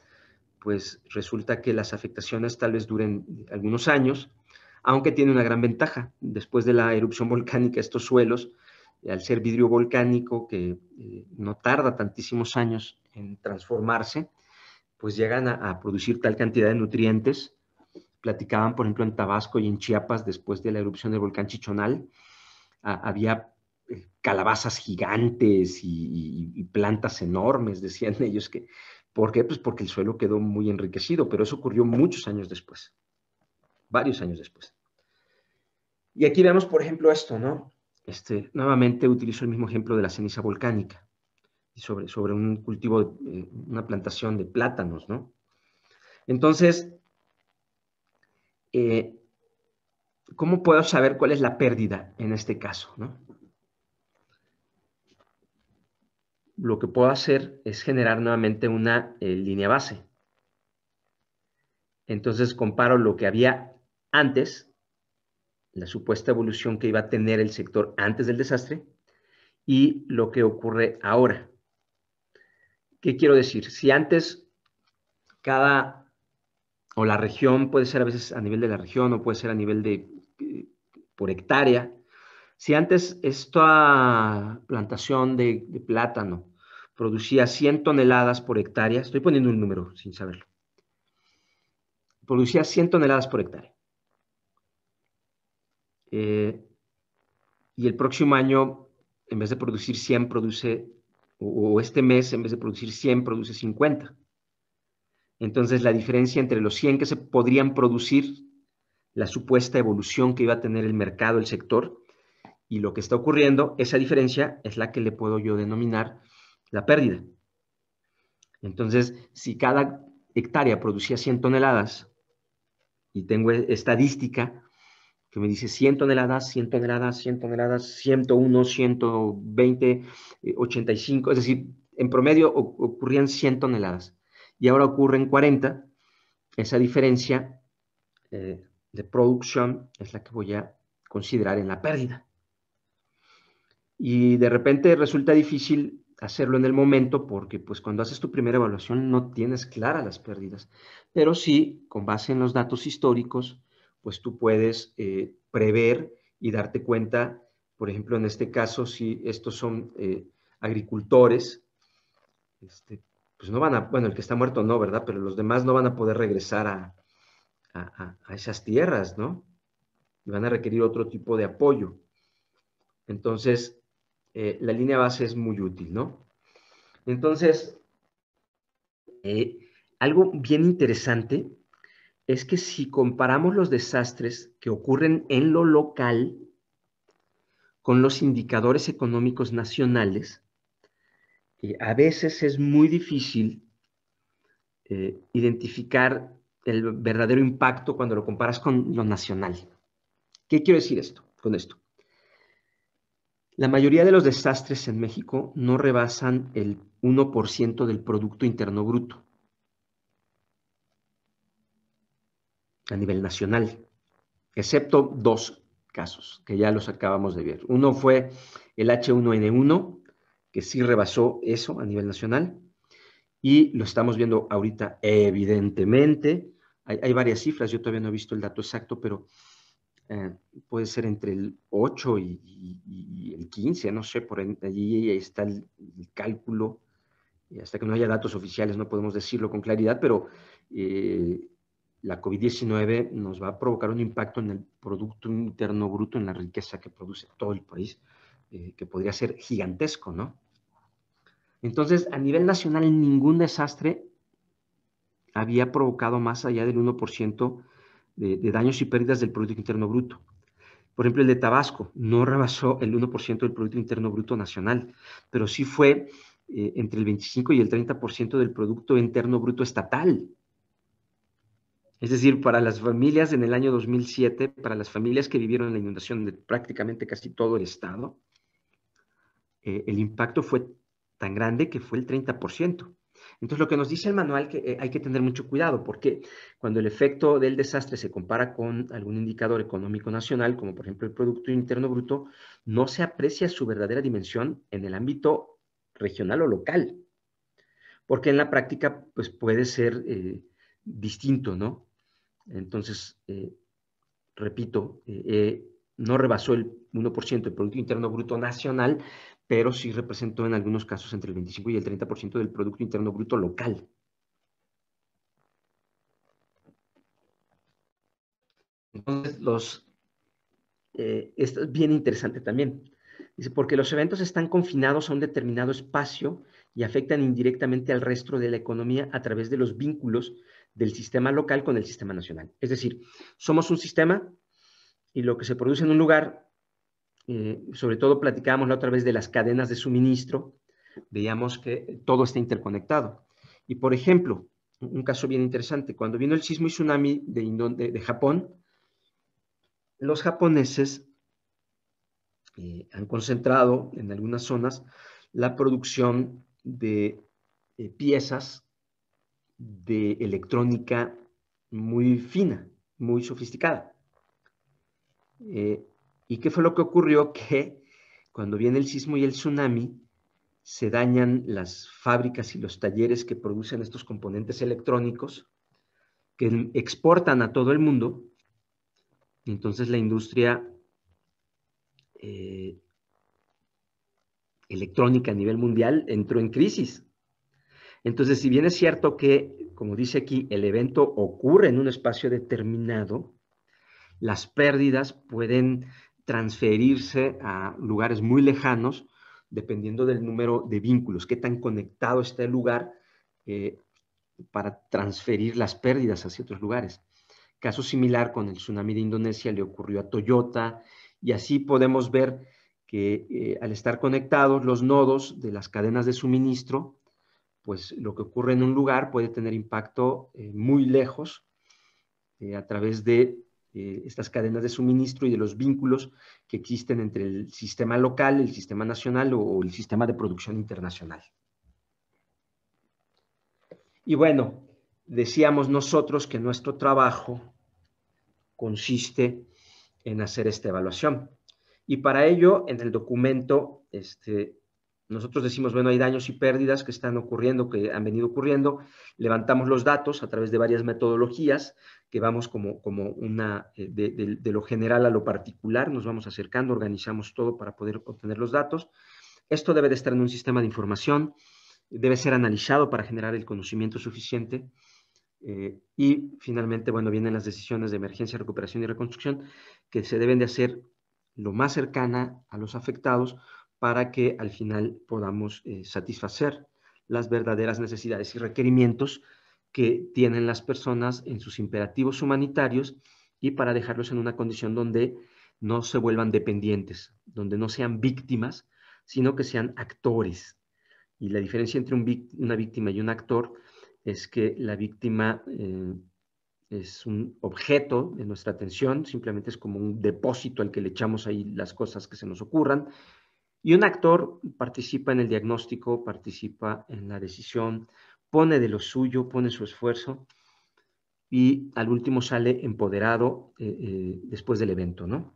pues resulta que las afectaciones tal vez duren algunos años, aunque tiene una gran ventaja. Después de la erupción volcánica, estos suelos, al ser vidrio volcánico, que eh, no tarda tantísimos años en transformarse, pues llegan a, producir tal cantidad de nutrientes. Platicaban, por ejemplo, en Tabasco y en Chiapas, después de la erupción del volcán Chichonal, había eh, calabazas gigantes y, plantas enormes, decían ellos que, ¿por qué? Pues porque el suelo quedó muy enriquecido, pero eso ocurrió muchos años después, varios años después. Y aquí vemos, por ejemplo, esto, ¿no? Este, nuevamente utilizo el mismo ejemplo de la ceniza volcánica sobre, sobre un cultivo, eh, una plantación de plátanos, ¿no? Entonces, eh, ¿cómo puedo saber cuál es la pérdida en este caso? Lo que puedo hacer es generar nuevamente una eh, línea base. Entonces comparo lo que había antes, la supuesta evolución que iba a tener el sector antes del desastre, y lo que ocurre ahora. ¿Qué quiero decir? Si antes cada, o la región, puede ser a veces a nivel de la región o puede ser a nivel de, eh, por hectárea, si antes esta plantación de, plátano producía 100 toneladas por hectárea, estoy poniendo un número sin saberlo, producía 100 toneladas por hectárea. Eh, y el próximo año, en vez de producir 100, produce o, este mes en vez de producir 100 produce 50. Entonces la diferencia entre los 100 que se podrían producir, la supuesta evolución que iba a tener el mercado, el sector, y lo que está ocurriendo, esa diferencia es la que le puedo yo denominar la pérdida. Entonces, si cada hectárea producía 100 toneladas y tengo estadística que me dice 100 toneladas, 100 toneladas, 100 toneladas, 101, 120, 85, es decir, en promedio ocurrían 100 toneladas y ahora ocurren 40. Esa diferencia eh, de producción es la que voy a considerar en la pérdida. Y de repente resulta difícil hacerlo en el momento porque pues cuando haces tu primera evaluación no tienes claras las pérdidas, pero sí, con base en los datos históricos, pues tú puedes eh, prever y darte cuenta, por ejemplo, en este caso, si estos son eh, agricultores, este, pues no van a, bueno, el que está muerto no, ¿verdad? Pero los demás no van a poder regresar a, esas tierras, ¿no? Y van a requerir otro tipo de apoyo. Entonces, eh, la línea base es muy útil, ¿no? Entonces, algo bien interesante es que si comparamos los desastres que ocurren en lo local con los indicadores económicos nacionales, eh, a veces es muy difícil eh, identificar el verdadero impacto cuando lo comparas con lo nacional. ¿Qué quiero decir esto, con esto? La mayoría de los desastres en México no rebasan el 1% del Producto Interno Bruto. a nivel nacional, excepto dos casos que ya los acabamos de ver. Uno fue el H1N1, que sí rebasó eso a nivel nacional, y lo estamos viendo ahorita evidentemente. Hay, varias cifras, yo todavía no he visto el dato exacto, pero eh, puede ser entre el 8 y, el 15, no sé, por allí está el, el, cálculo. Y hasta que no haya datos oficiales no podemos decirlo con claridad, pero eh, la COVID-19 nos va a provocar un impacto en el Producto Interno Bruto, en la riqueza que produce todo el país, eh, que podría ser gigantesco, ¿no? Entonces, a nivel nacional, ningún desastre había provocado más allá del 1% de, de daños y pérdidas del Producto Interno Bruto. Por ejemplo, el de Tabasco no rebasó el 1% del Producto Interno Bruto Nacional, pero sí fue eh, entre el 25 y el 30% del Producto Interno Bruto Estatal. Es decir, para las familias en el año 2007, para las familias que vivieron la inundación de prácticamente casi todo el estado, eh, el impacto fue tan grande que fue el 30%. Entonces, lo que nos dice el manual que eh, hay que tener mucho cuidado, porque cuando el efecto del desastre se compara con algún indicador económico nacional, como por ejemplo el Producto Interno Bruto, no se aprecia su verdadera dimensión en el ámbito regional o local, porque en la práctica pues, puede ser eh, distinto, ¿no? Entonces, eh, repito, eh, no rebasó el 1% del Producto Interno Bruto Nacional, pero sí representó en algunos casos entre el 25 y el 30% del Producto Interno Bruto local. Entonces, los, esto es bien interesante también. Dice, porque los eventos están confinados a un determinado espacio y afectan indirectamente al resto de la economía a través de los vínculos del sistema local con el sistema nacional. Es decir, somos un sistema y lo que se produce en un lugar, eh, sobre todo platicábamos la otra vez de las cadenas de suministro, veíamos que todo está interconectado. Y por ejemplo, un caso bien interesante, cuando vino el sismo y tsunami de, Japón, los japoneses eh, han concentrado en algunas zonas la producción de eh, piezas de electrónica muy fina, muy sofisticada. ¿Y qué fue lo que ocurrió? Que cuando viene el sismo y el tsunami, se dañan las fábricas y los talleres que producen estos componentes electrónicos, que exportan a todo el mundo. Entonces la industria eh, electrónica a nivel mundial entró en crisis. Entonces, si bien es cierto que, como dice aquí, el evento ocurre en un espacio determinado, las pérdidas pueden transferirse a lugares muy lejanos dependiendo del número de vínculos, qué tan conectado está el lugar eh, para transferir las pérdidas hacia otros lugares. Caso similar con el tsunami de Indonesia le ocurrió a Toyota y así podemos ver que eh, al estar conectados los nodos de las cadenas de suministro pues lo que ocurre en un lugar puede tener impacto eh, muy lejos a través de eh, estas cadenas de suministro y de los vínculos que existen entre el sistema local, el sistema nacional o, el sistema de producción internacional. Y bueno, decíamos nosotros que nuestro trabajo consiste en hacer esta evaluación. Y para ello, en el documento, este, nosotros decimos, bueno, hay daños y pérdidas que están ocurriendo, que han venido ocurriendo. Levantamos los datos a través de varias metodologías que vamos como, como una, eh, de, lo general a lo particular, nos vamos acercando, organizamos todo para poder obtener los datos. Esto debe de estar en un sistema de información, debe ser analizado para generar el conocimiento suficiente. Eh, y finalmente, bueno, vienen las decisiones de emergencia, recuperación y reconstrucción que se deben de hacer lo más cercana a los afectados para que al final podamos eh, satisfacer las verdaderas necesidades y requerimientos que tienen las personas en sus imperativos humanitarios y para dejarlos en una condición donde no se vuelvan dependientes, donde no sean víctimas, sino que sean actores. Y la diferencia entre una víctima y un actor es que la víctima eh, es un objeto de nuestra atención, simplemente es como un depósito al que le echamos ahí las cosas que se nos ocurran, y un actor participa en el diagnóstico, participa en la decisión, pone de lo suyo, pone su esfuerzo y al último sale empoderado eh, eh, después del evento, ¿no?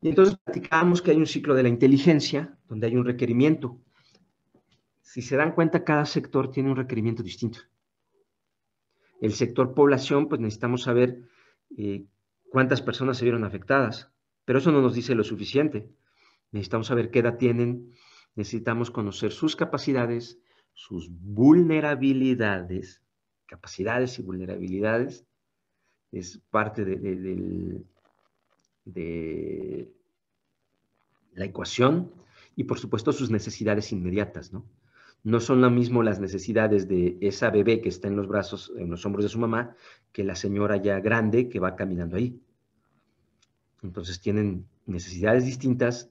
Y entonces platicamos que hay un ciclo de la inteligencia donde hay un requerimiento. Si se dan cuenta, cada sector tiene un requerimiento distinto. El sector población, pues necesitamos saber eh, cuántas personas se vieron afectadas, pero eso no nos dice lo suficiente necesitamos saber qué edad tienen, necesitamos conocer sus capacidades, sus vulnerabilidades, capacidades y vulnerabilidades, es parte de, la ecuación, y por supuesto sus necesidades inmediatas, ¿no? No son lo mismo las necesidades de esa bebé que está en los brazos, en los hombros de su mamá, que la señora ya grande que va caminando ahí. Entonces tienen necesidades distintas,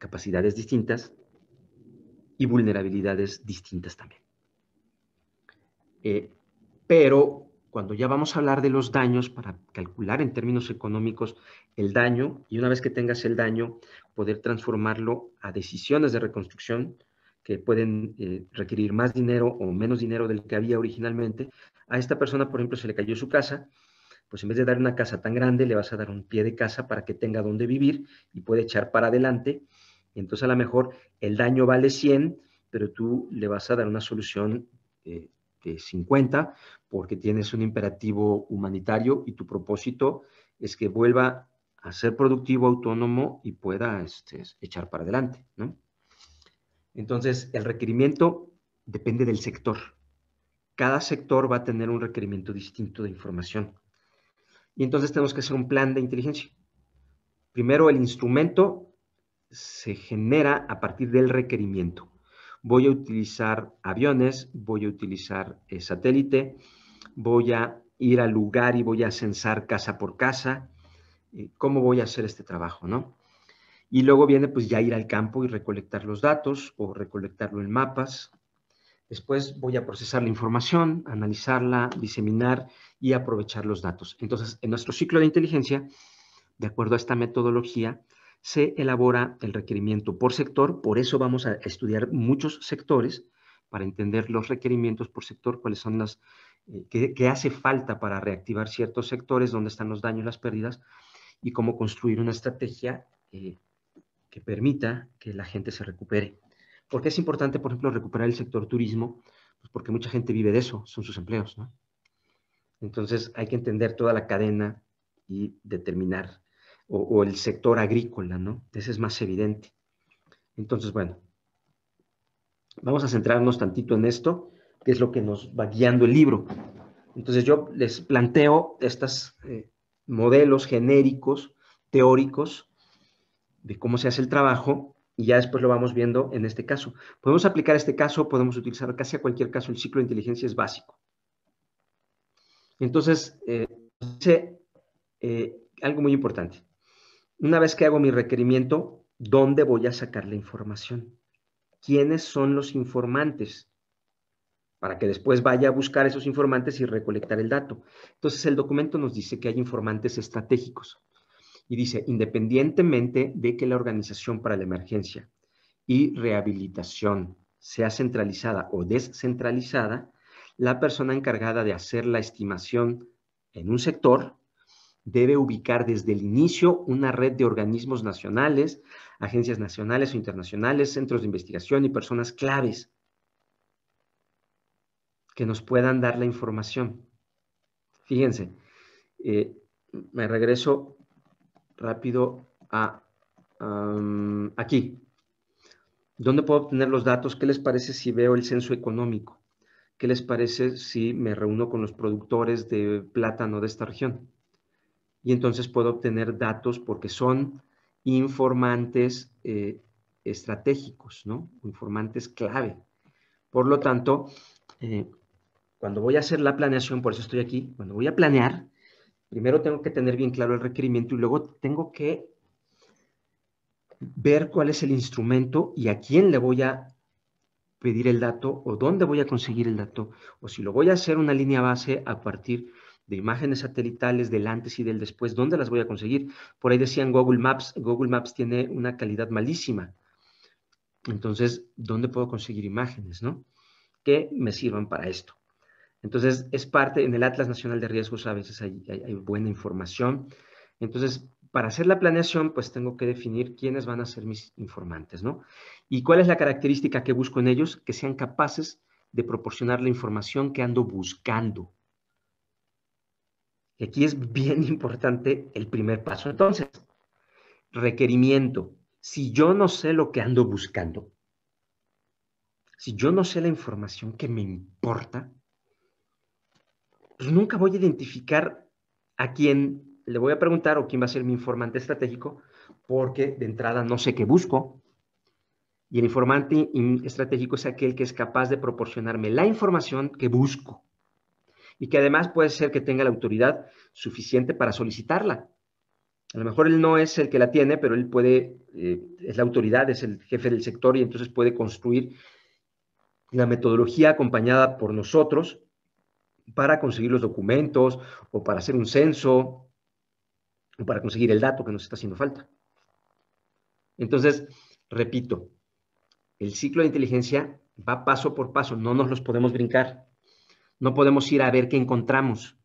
capacidades distintas y vulnerabilidades distintas también. Eh, pero cuando ya vamos a hablar de los daños, para calcular en términos económicos el daño, y una vez que tengas el daño, poder transformarlo a decisiones de reconstrucción que pueden eh, requerir más dinero o menos dinero del que había originalmente. A esta persona, por ejemplo, se le cayó su casa, pues en vez de dar una casa tan grande, le vas a dar un pie de casa para que tenga donde vivir y puede echar para adelante. Y entonces a lo mejor el daño vale 100, pero tú le vas a dar una solución eh, de 50 porque tienes un imperativo humanitario y tu propósito es que vuelva a ser productivo, autónomo y pueda este, echar para adelante, ¿no? Entonces, el requerimiento depende del sector. Cada sector va a tener un requerimiento distinto de información. Y entonces tenemos que hacer un plan de inteligencia. Primero, el instrumento se genera a partir del requerimiento. Voy a utilizar aviones, voy a utilizar eh, satélite, voy a ir al lugar y voy a censar casa por casa. Eh, ¿Cómo voy a hacer este trabajo? ¿no? Y luego viene pues ya ir al campo y recolectar los datos o recolectarlo en mapas. Después voy a procesar la información, analizarla, diseminar y aprovechar los datos. Entonces, en nuestro ciclo de inteligencia, de acuerdo a esta metodología, se elabora el requerimiento por sector, por eso vamos a estudiar muchos sectores para entender los requerimientos por sector, cuáles son las, eh, qué, hace falta para reactivar ciertos sectores, dónde están los daños, las pérdidas, y cómo construir una estrategia eh, que permita que la gente se recupere. ¿Por qué es importante, por ejemplo, recuperar el sector turismo? Pues porque mucha gente vive de eso, son sus empleos, ¿no? Entonces hay que entender toda la cadena y determinar, o, el sector agrícola, ¿no? Ese es más evidente. Entonces, bueno, vamos a centrarnos tantito en esto, que es lo que nos va guiando el libro. Entonces yo les planteo estos eh, modelos genéricos, teóricos, de cómo se hace el trabajo y ya después lo vamos viendo en este caso. Podemos aplicar este caso, podemos utilizar casi a cualquier caso, el ciclo de inteligencia es básico. Entonces, eh, eh, algo muy importante. Una vez que hago mi requerimiento, ¿dónde voy a sacar la información? ¿Quiénes son los informantes? Para que después vaya a buscar esos informantes y recolectar el dato. Entonces, el documento nos dice que hay informantes estratégicos y dice, independientemente de que la organización para la emergencia y rehabilitación sea centralizada o descentralizada, la persona encargada de hacer la estimación en un sector debe ubicar desde el inicio una red de organismos nacionales, agencias nacionales o internacionales, centros de investigación y personas claves que nos puedan dar la información. Fíjense, eh, me regreso rápido a aquí. ¿Dónde puedo obtener los datos? ¿Qué les parece si veo el censo económico? ¿Qué les parece si me reúno con los productores de plátano de esta región? Y entonces puedo obtener datos porque son informantes eh, estratégicos, ¿no? Informantes clave. Por lo tanto, eh, cuando voy a hacer la planeación, por eso estoy aquí, cuando voy a planear, Primero tengo que tener bien claro el requerimiento y luego tengo que ver cuál es el instrumento y a quién le voy a pedir el dato o dónde voy a conseguir el dato o si lo voy a hacer una línea base a partir de imágenes satelitales del antes y del después, ¿dónde las voy a conseguir? Por ahí decían Google Maps, Google Maps tiene una calidad malísima. Entonces, ¿dónde puedo conseguir imágenes, no? Que me sirvan para esto. Entonces, es parte, en el Atlas Nacional de Riesgos a veces hay, buena información. Entonces, para hacer la planeación, pues tengo que definir quiénes van a ser mis informantes, ¿no? Y cuál es la característica que busco en ellos, que sean capaces de proporcionar la información que ando buscando. Y aquí es bien importante el primer paso. Entonces, requerimiento. Si yo no sé lo que ando buscando, si yo no sé la información que me importa, pues nunca voy a identificar a quién le voy a preguntar o quién va a ser mi informante estratégico, porque de entrada no sé qué busco. Y el informante estratégico es aquel que es capaz de proporcionarme la información que busco y que además puede ser que tenga la autoridad suficiente para solicitarla. A lo mejor él no es el que la tiene, pero él puede, eh, es la autoridad, es el jefe del sector y entonces puede construir la metodología acompañada por nosotros para conseguir los documentos o para hacer un censo o para conseguir el dato que nos está haciendo falta. Entonces, repito, el ciclo de inteligencia va paso por paso, no nos los podemos brincar. No podemos ir a ver qué encontramos.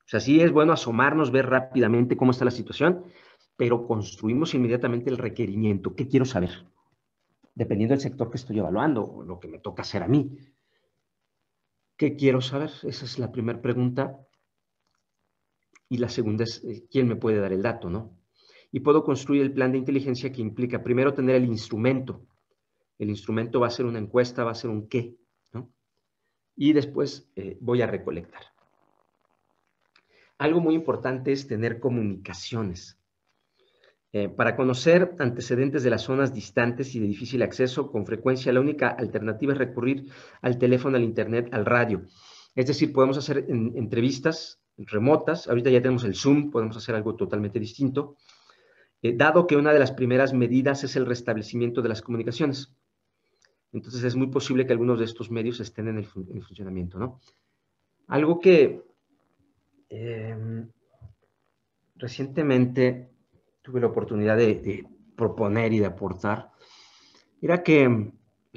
O sea, sí es bueno asomarnos, ver rápidamente cómo está la situación, pero construimos inmediatamente el requerimiento. ¿Qué quiero saber? Dependiendo del sector que estoy evaluando o lo que me toca hacer a mí. ¿Qué quiero saber? Esa es la primera pregunta. Y la segunda es, eh, ¿quién me puede dar el dato, no? Y puedo construir el plan de inteligencia que implica primero tener el instrumento. El instrumento va a ser una encuesta, va a ser un qué. Y después eh, voy a recolectar. Algo muy importante es tener comunicaciones. Eh, para conocer antecedentes de las zonas distantes y de difícil acceso, con frecuencia la única alternativa es recurrir al teléfono, al internet, al radio. Es decir, podemos hacer entrevistas remotas, ahorita ya tenemos el Zoom, podemos hacer algo totalmente distinto, eh, dado que una de las primeras medidas es el restablecimiento de las comunicaciones. Entonces es muy posible que algunos de estos medios estén en el, funcionamiento, ¿no? Algo que em, recientemente tuve la oportunidad de, proponer y de aportar era que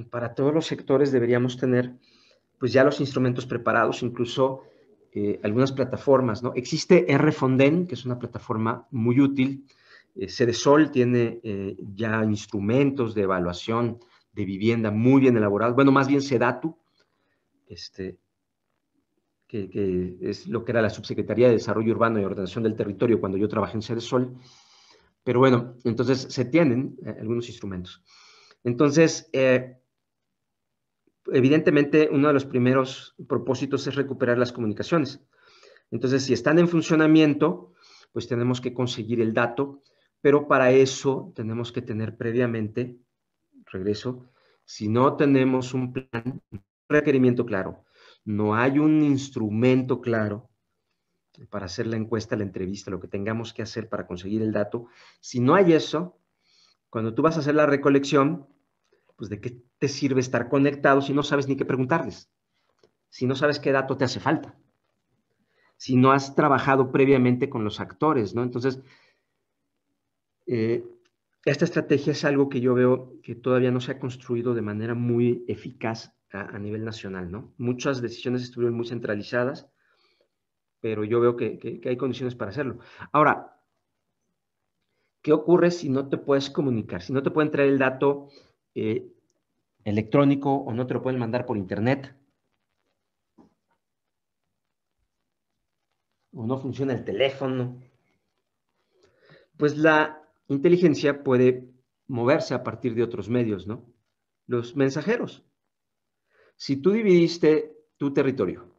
para todos los sectores deberíamos tener pues ya los instrumentos preparados, incluso eh, algunas plataformas, ¿no? Existe RFonden, que es una plataforma muy útil. Eh, tiene eh, ya instrumentos de evaluación de vivienda muy bien elaborados. Bueno, más bien Sedatu, este, que, es lo que era la Subsecretaría de Desarrollo Urbano y Ordenación del Territorio cuando yo trabajé en Cedesol. Pero bueno, entonces se tienen algunos instrumentos. Entonces, evidentemente uno de los primeros propósitos es recuperar las comunicaciones. Entonces, si están en funcionamiento, pues tenemos que conseguir el dato, pero para eso tenemos que tener previamente, regreso, si no tenemos un plan, un requerimiento claro, no hay un instrumento claro para hacer la encuesta, la entrevista, lo que tengamos que hacer para conseguir el dato, si no hay eso, cuando tú vas a hacer la recolección, pues de qué te sirve estar conectado si no sabes ni qué preguntarles, si no sabes qué dato te hace falta, si no has trabajado previamente con los actores, ¿no? Entonces, eh, esta estrategia es algo que yo veo que todavía no se ha construido de manera muy eficaz a, nivel nacional, ¿no? Muchas decisiones estuvieron muy centralizadas, pero yo veo que, hay condiciones para hacerlo. Ahora, ¿qué ocurre si no te puedes comunicar? Si no te pueden traer el dato eh, electrónico o no te lo pueden mandar por internet. O no funciona el teléfono. Pues la inteligencia puede moverse a partir de otros medios, ¿no? Los mensajeros. Si tú dividiste tu territorio,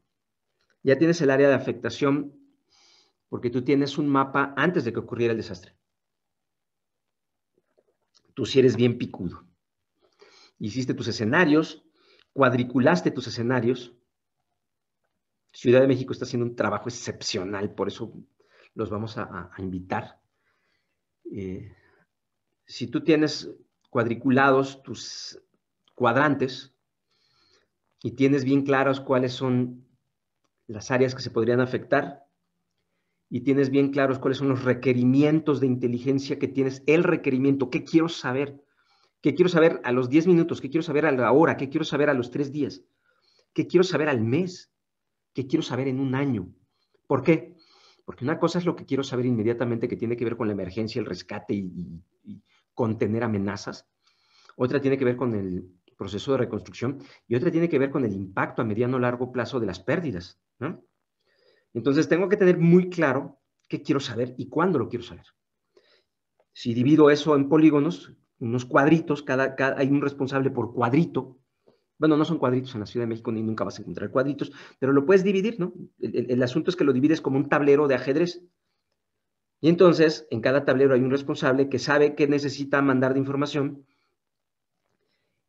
ya tienes el área de afectación porque tú tienes un mapa antes de que ocurriera el desastre. Tú si eres bien picudo hiciste tus escenarios, cuadriculaste tus escenarios. Ciudad de México está haciendo un trabajo excepcional, por eso los vamos a, invitar. Eh, si tú tienes cuadriculados tus cuadrantes y tienes bien claros cuáles son las áreas que se podrían afectar y tienes bien claros cuáles son los requerimientos de inteligencia que tienes, el requerimiento, ¿qué quiero saber? ¿Qué quiero saber a los 10 minutos? ¿Qué quiero saber a la hora? ¿Qué quiero saber a los 3 días? ¿Qué quiero saber al mes? ¿Qué quiero saber en un año? ¿Por qué? Porque una cosa es lo que quiero saber inmediatamente que tiene que ver con la emergencia, el rescate y, contener amenazas. Otra tiene que ver con el proceso de reconstrucción y otra tiene que ver con el impacto a mediano o largo plazo de las pérdidas. Entonces tengo que tener muy claro qué quiero saber y cuándo lo quiero saber. Si divido eso en polígonos, unos cuadritos, cada, hay un responsable por cuadrito. Bueno, no son cuadritos en la Ciudad de México ni nunca vas a encontrar cuadritos, pero lo puedes dividir, ¿no? El, asunto es que lo divides como un tablero de ajedrez. Y entonces, en cada tablero hay un responsable que sabe que necesita mandar de información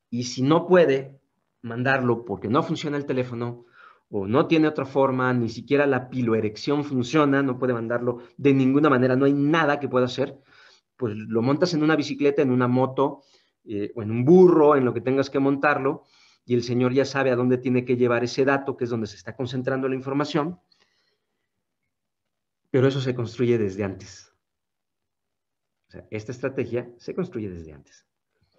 y si no puede mandarlo porque no funciona el teléfono o no tiene otra forma, ni siquiera la piloerección funciona, no puede mandarlo de ninguna manera, no hay nada que pueda hacer, pues lo montas en una bicicleta, en una moto, eh, o en un burro, en lo que tengas que montarlo, y el señor ya sabe a dónde tiene que llevar ese dato, que es donde se está concentrando la información, pero eso se construye desde antes. O sea, esta estrategia se construye desde antes.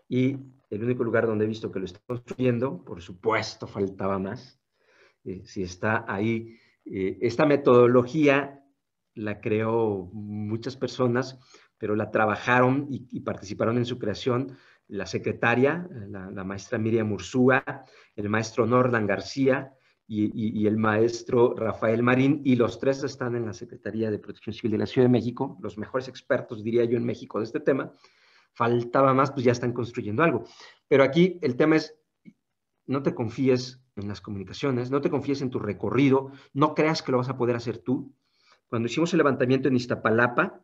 Y el único lugar donde he visto que lo está construyendo, por supuesto, faltaba más. Eh, si está ahí, eh, esta metodología la creó muchas personas, pero la trabajaron y participaron en su creación la secretaria, la, maestra Miriam Ursúa, el maestro Nordan García y, el maestro Rafael Marín, y los tres están en la Secretaría de Protección Civil de la Ciudad de México, los mejores expertos, diría yo, en México de este tema. Faltaba más, pues ya están construyendo algo. Pero aquí el tema es, no te confíes en las comunicaciones, no te confíes en tu recorrido, no creas que lo vas a poder hacer tú. Cuando hicimos el levantamiento en Iztapalapa,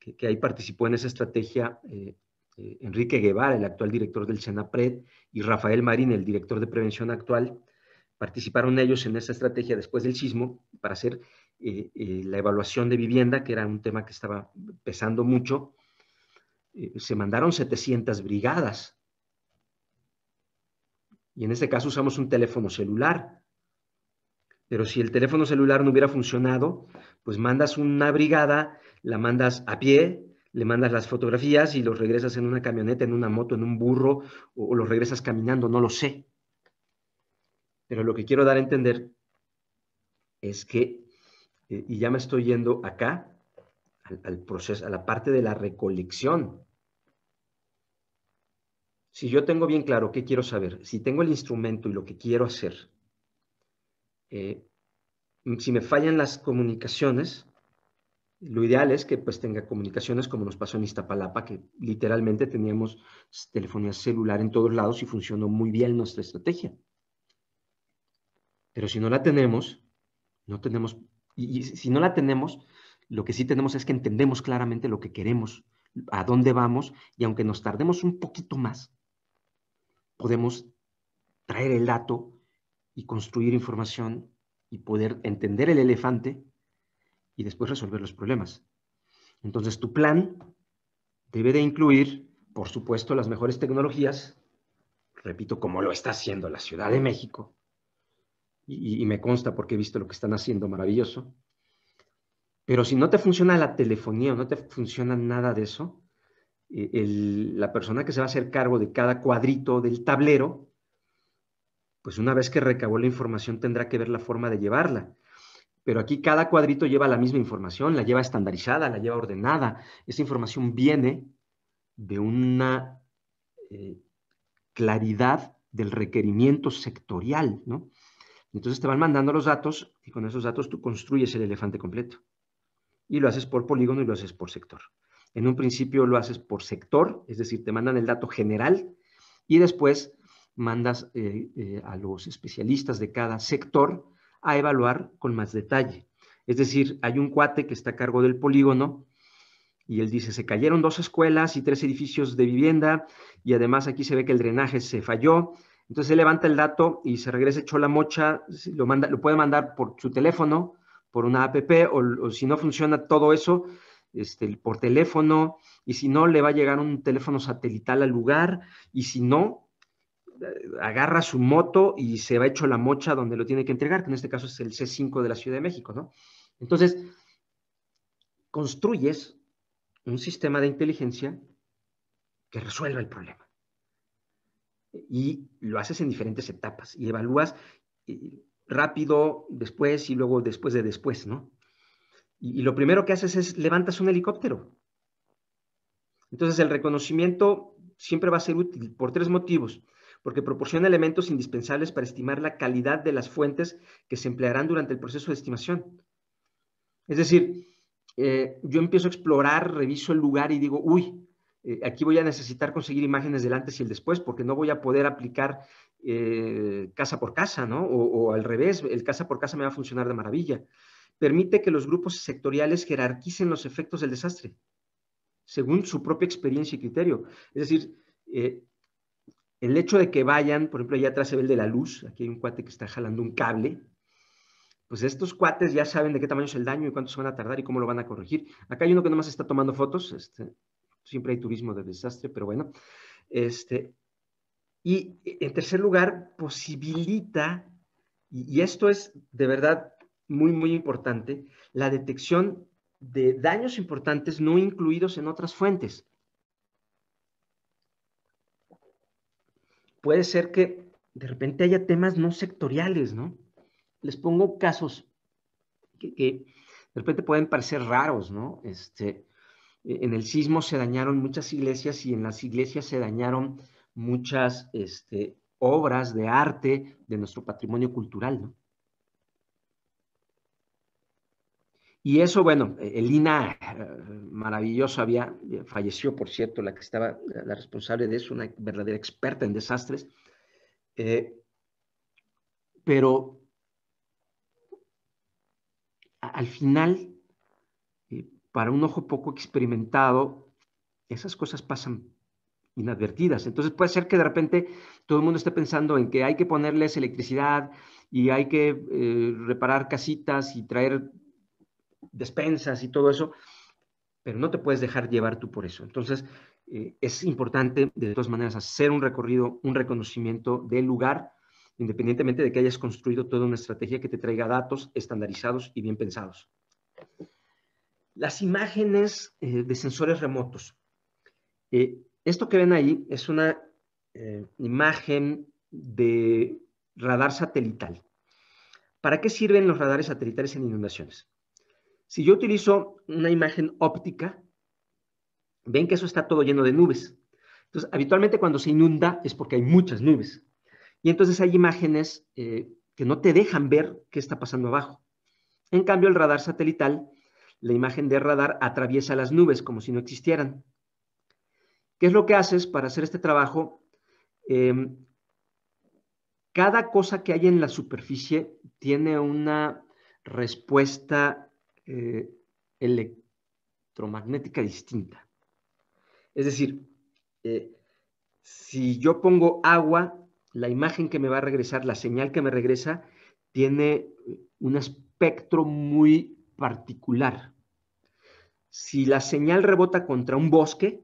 que, ahí participó en esa estrategia eh, eh, Enrique Guevara, el actual director del SENAPRED, y Rafael Marín, el director de prevención actual, participaron ellos en esa estrategia después del sismo para hacer eh, eh, la evaluación de vivienda, que era un tema que estaba pesando mucho. se mandaron 700 brigadas. Y en este caso usamos un teléfono celular. Pero si el teléfono celular no hubiera funcionado, pues mandas una brigada, la mandas a pie, le mandas las fotografías y los regresas en una camioneta, en una moto, en un burro, o, los regresas caminando, no lo sé. Pero lo que quiero dar a entender es que, eh, y ya me estoy yendo acá, al, proceso, a la parte de la recolección. Si yo tengo bien claro qué quiero saber, si tengo el instrumento y lo que quiero hacer, eh, si me fallan las comunicaciones, lo ideal es que pues tenga comunicaciones como nos pasó en Iztapalapa, que literalmente teníamos telefonía celular en todos lados y funcionó muy bien nuestra estrategia. Pero si no la tenemos, no tenemos, y, si no la tenemos, lo que sí tenemos es que entendemos claramente lo que queremos, a dónde vamos, y aunque nos tardemos un poquito más, podemos traer el dato y construir información y poder entender el elefante y después resolver los problemas. Entonces, tu plan debe de incluir, por supuesto, las mejores tecnologías, repito, como lo está haciendo la Ciudad de México, y, me consta porque he visto lo que están haciendo, maravilloso. Pero si no te funciona la telefonía o no te funciona nada de eso, eh, la persona que se va a hacer cargo de cada cuadrito del tablero, pues una vez que recabó la información tendrá que ver la forma de llevarla pero aquí cada cuadrito lleva la misma información, la lleva estandarizada, la lleva ordenada. Esa información viene de una eh, claridad del requerimiento sectorial, ¿no? Entonces te van mandando los datos y con esos datos tú construyes el elefante completo. Y lo haces por polígono y lo haces por sector. En un principio lo haces por sector, es decir, te mandan el dato general y después mandas eh, eh, a los especialistas de cada sector a evaluar con más detalle. Es decir, hay un cuate que está a cargo del polígono y él dice, se cayeron dos escuelas y tres edificios de vivienda y además aquí se ve que el drenaje se falló. Entonces él levanta el dato y se regresa echó la mocha, lo, manda, lo puede mandar por su teléfono, por una app o, si no funciona todo eso, este, por teléfono y si no le va a llegar un teléfono satelital al lugar y si no, agarra su moto y se va hecho la mocha donde lo tiene que entregar, que en este caso es el C5 de la Ciudad de México, ¿no? Entonces, construyes un sistema de inteligencia que resuelva el problema. Y lo haces en diferentes etapas y evalúas eh, rápido, después y luego después de después, ¿no? Y, y lo primero que haces es levantas un helicóptero. Entonces, el reconocimiento siempre va a ser útil por tres motivos porque proporciona elementos indispensables para estimar la calidad de las fuentes que se emplearán durante el proceso de estimación. Es decir, eh, yo empiezo a explorar, reviso el lugar y digo, uy, eh, aquí voy a necesitar conseguir imágenes del antes y el después, porque no voy a poder aplicar eh, casa por casa, ¿no? O, o al revés, el casa por casa me va a funcionar de maravilla. Permite que los grupos sectoriales jerarquicen los efectos del desastre, según su propia experiencia y criterio. Es decir, el hecho de que vayan, por ejemplo, allá atrás se ve el de la luz, aquí hay un cuate que está jalando un cable, pues estos cuates ya saben de qué tamaño es el daño y cuánto se van a tardar y cómo lo van a corregir. Acá hay uno que nomás está tomando fotos, este, siempre hay turismo de desastre, pero bueno. Este, y en tercer lugar, posibilita, y, esto es de verdad muy, muy importante, la detección de daños importantes no incluidos en otras fuentes. Puede ser que de repente haya temas no sectoriales, ¿no? Les pongo casos que, de repente pueden parecer raros, ¿no? Este, en el sismo se dañaron muchas iglesias y en las iglesias se dañaron muchas este, obras de arte de nuestro patrimonio cultural, ¿no? Y eso, bueno, el INA maravilloso había, falleció, por cierto, la que estaba, la responsable de eso, una verdadera experta en desastres. Eh, pero al final para un ojo poco experimentado, esas cosas pasan inadvertidas. Entonces puede ser que de repente todo el mundo esté pensando en que hay que ponerles electricidad y hay que eh, reparar casitas y traer despensas y todo eso, pero no te puedes dejar llevar tú por eso. Entonces eh, es importante de todas maneras hacer un recorrido, un reconocimiento del lugar, independientemente de que hayas construido toda una estrategia que te traiga datos estandarizados y bien pensados. Las imágenes eh, de sensores remotos. Eh, esto que ven ahí es una imagen de radar satelital. ¿Para qué sirven los radares satelitales en inundaciones? Si yo utilizo una imagen óptica, ven que eso está todo lleno de nubes. Entonces, habitualmente cuando se inunda es porque hay muchas nubes. Y entonces hay imágenes que no te dejan ver qué está pasando abajo. En cambio, el radar satelital la imagen de radar atraviesa las nubes como si no existieran. ¿Qué es lo que haces para hacer este trabajo? Em, cada cosa que hay en la superficie tiene una respuesta eh, electromagnética distinta. Es decir, eh, si yo pongo agua, la imagen que me va a regresar, la señal que me regresa, tiene un espectro muy particular. Si la señal rebota contra un bosque,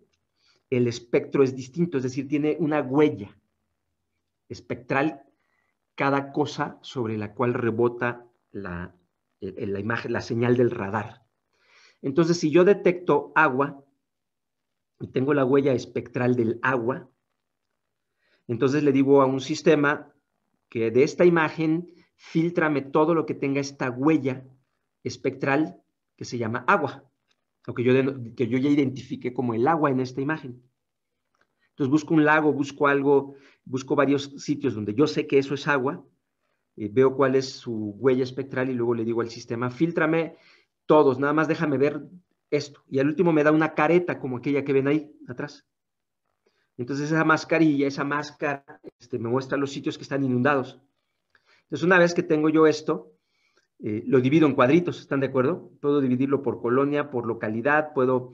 el espectro es distinto, es decir, tiene una huella espectral cada cosa sobre la cual rebota la, la imagen, la señal del radar. Entonces, si yo detecto agua y tengo la huella espectral del agua, entonces le digo a un sistema que de esta imagen filtrame todo lo que tenga esta huella espectral que se llama agua, o que yo, que yo ya identifique como el agua en esta imagen. Entonces busco un lago, busco algo, busco varios sitios donde yo sé que eso es agua, eh, veo cuál es su huella espectral y luego le digo al sistema, filtrame todos, nada más déjame ver esto. Y al último me da una careta como aquella que ven ahí atrás. Entonces esa mascarilla, esa máscara, este, me muestra los sitios que están inundados. Entonces una vez que tengo yo esto, eh, lo divido en cuadritos, ¿están de acuerdo? Puedo dividirlo por colonia, por localidad, puedo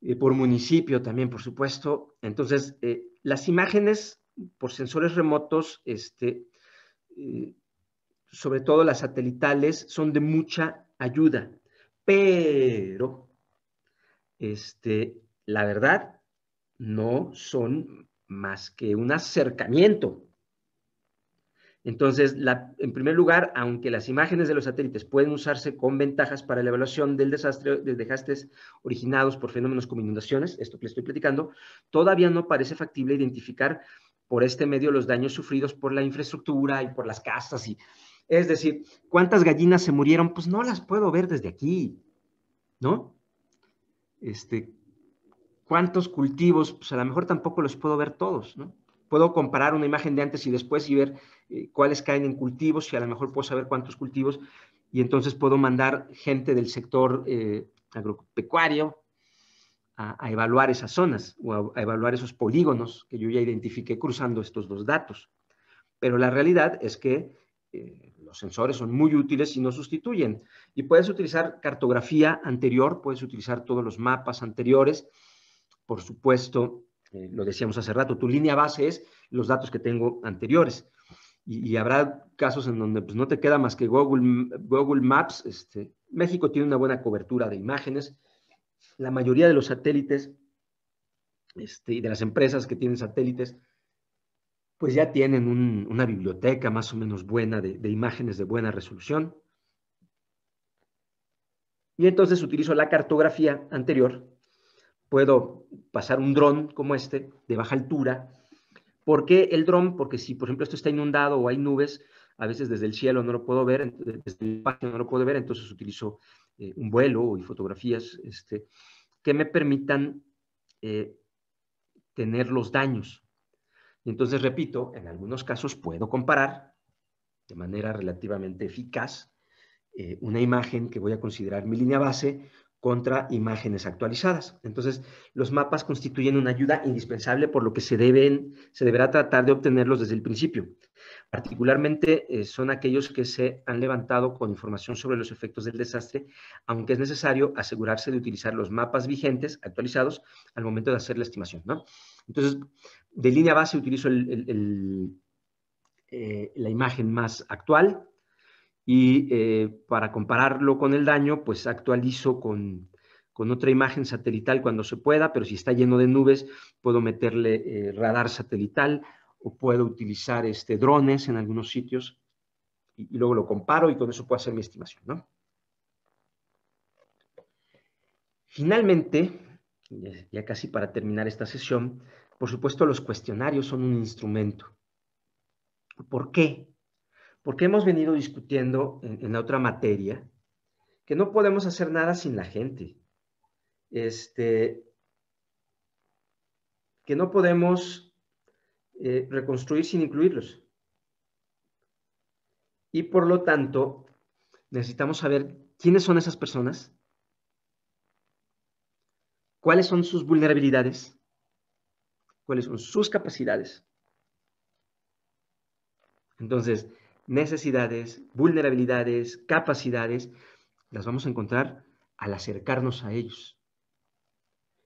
eh, por municipio también, por supuesto. Entonces, las imágenes por sensores remotos, este, sobre todo las satelitales, son de mucha ayuda, pero, este, la verdad, no son más que un acercamiento. Entonces, en primer lugar, aunque las imágenes de los satélites pueden usarse con ventajas para la evaluación del desastre de desastres originados por fenómenos como inundaciones, esto que estoy platicando, todavía no parece factible identificar por este medio los daños sufridos por la infraestructura y por las casas. Y, es decir, ¿cuántas gallinas se murieron? Pues no las puedo ver desde aquí, ¿no? Este, ¿Cuántos cultivos? Pues a lo mejor tampoco los puedo ver todos, ¿no? puedo comparar una imagen de antes y después y ver eh, cuáles caen en cultivos y a lo mejor puedo saber cuántos cultivos y entonces puedo mandar gente del sector eh, agropecuario a, evaluar esas zonas o a, evaluar esos polígonos que yo ya identifiqué cruzando estos dos datos. Pero la realidad es que eh, los sensores son muy útiles y no sustituyen. Y puedes utilizar cartografía anterior, puedes utilizar todos los mapas anteriores, por supuesto, eh, lo decíamos hace rato, tu línea base es los datos que tengo anteriores. y, habrá casos en donde pues, no te queda más que Google, Google Maps. Este, México tiene una buena cobertura de imágenes. La mayoría de los satélites este, y de las empresas que tienen satélites, pues ya tienen una biblioteca más o menos buena de, imágenes de buena resolución. Y entonces utilizo la cartografía anterior. Puedo pasar un dron como este, de baja altura. ¿Por qué el dron? Porque si, por ejemplo, esto está inundado o hay nubes, a veces desde el cielo no lo puedo ver, desde el espacio no lo puedo ver, entonces utilizo eh, un vuelo y fotografías este, que me permitan eh, tener los daños. Y entonces, repito, en algunos casos puedo comparar de manera relativamente eficaz eh, una imagen que voy a considerar mi línea base contra imágenes actualizadas. Entonces, los mapas constituyen una ayuda indispensable por lo que se, deben, se deberá tratar de obtenerlos desde el principio. Particularmente eh, son aquellos que se han levantado con información sobre los efectos del desastre, aunque es necesario asegurarse de utilizar los mapas vigentes, actualizados, al momento de hacer la estimación. ¿no? Entonces, de línea base utilizo eh, la imagen más actual, y eh, para compararlo con el daño, pues actualizo con, otra imagen satelital cuando se pueda, pero si está lleno de nubes, puedo meterle eh, radar satelital o puedo utilizar este, drones en algunos sitios y, luego lo comparo y con eso puedo hacer mi estimación. ¿no? Finalmente, ya casi para terminar esta sesión, por supuesto los cuestionarios son un instrumento. ¿Por qué? Porque hemos venido discutiendo en, la otra materia que no podemos hacer nada sin la gente. Este, que no podemos eh, reconstruir sin incluirlos. Y por lo tanto, necesitamos saber quiénes son esas personas, cuáles son sus vulnerabilidades, cuáles son sus capacidades. Entonces, necesidades, vulnerabilidades, capacidades, las vamos a encontrar al acercarnos a ellos.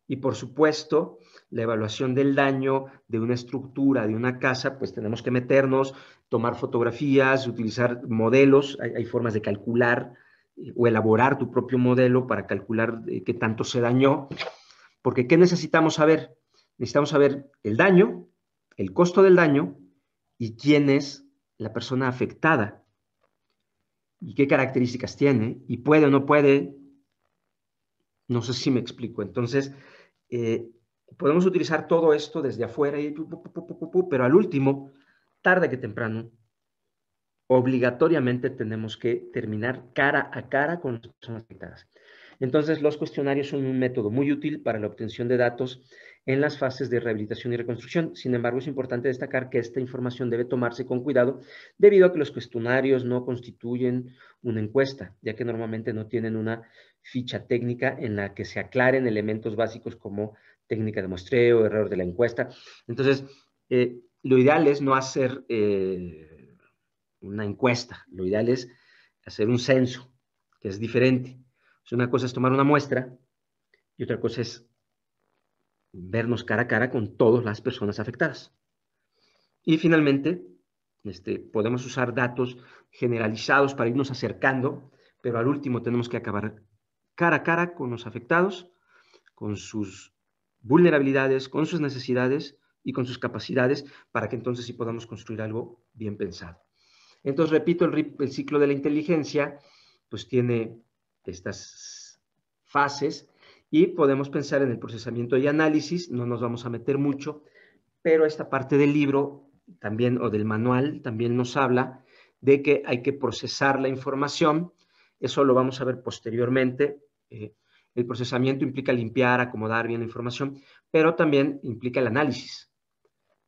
Y por supuesto, la evaluación del daño de una estructura, de una casa, pues tenemos que meternos, tomar fotografías, utilizar modelos, hay, formas de calcular eh, o elaborar tu propio modelo para calcular eh, qué tanto se dañó. Porque ¿qué necesitamos saber? Necesitamos saber el daño, el costo del daño y quién es la persona afectada y qué características tiene y puede o no puede. No sé si me explico. Entonces, eh, podemos utilizar todo esto desde afuera, y, pero al último, tarde que temprano, obligatoriamente tenemos que terminar cara a cara con las personas afectadas. Entonces, los cuestionarios son un método muy útil para la obtención de datos en las fases de rehabilitación y reconstrucción. Sin embargo, es importante destacar que esta información debe tomarse con cuidado debido a que los cuestionarios no constituyen una encuesta, ya que normalmente no tienen una ficha técnica en la que se aclaren elementos básicos como técnica de muestreo, error de la encuesta. Entonces, eh, lo ideal es no hacer eh, una encuesta, lo ideal es hacer un censo, que es diferente. una cosa es tomar una muestra y otra cosa es vernos cara a cara con todas las personas afectadas. Y finalmente, este, podemos usar datos generalizados para irnos acercando, pero al último tenemos que acabar cara a cara con los afectados, con sus vulnerabilidades, con sus necesidades y con sus capacidades, para que entonces sí podamos construir algo bien pensado. Entonces, repito, el, el ciclo de la inteligencia, pues tiene estas fases y podemos pensar en el procesamiento y análisis, no nos vamos a meter mucho, pero esta parte del libro también o del manual también nos habla de que hay que procesar la información, eso lo vamos a ver posteriormente. Eh, el procesamiento implica limpiar, acomodar bien la información, pero también implica el análisis.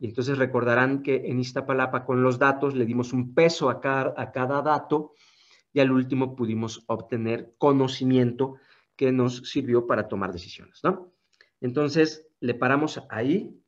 Y entonces recordarán que en Iztapalapa con los datos le dimos un peso a cada, a cada dato y al último pudimos obtener conocimiento que nos sirvió para tomar decisiones, ¿no? Entonces, le paramos ahí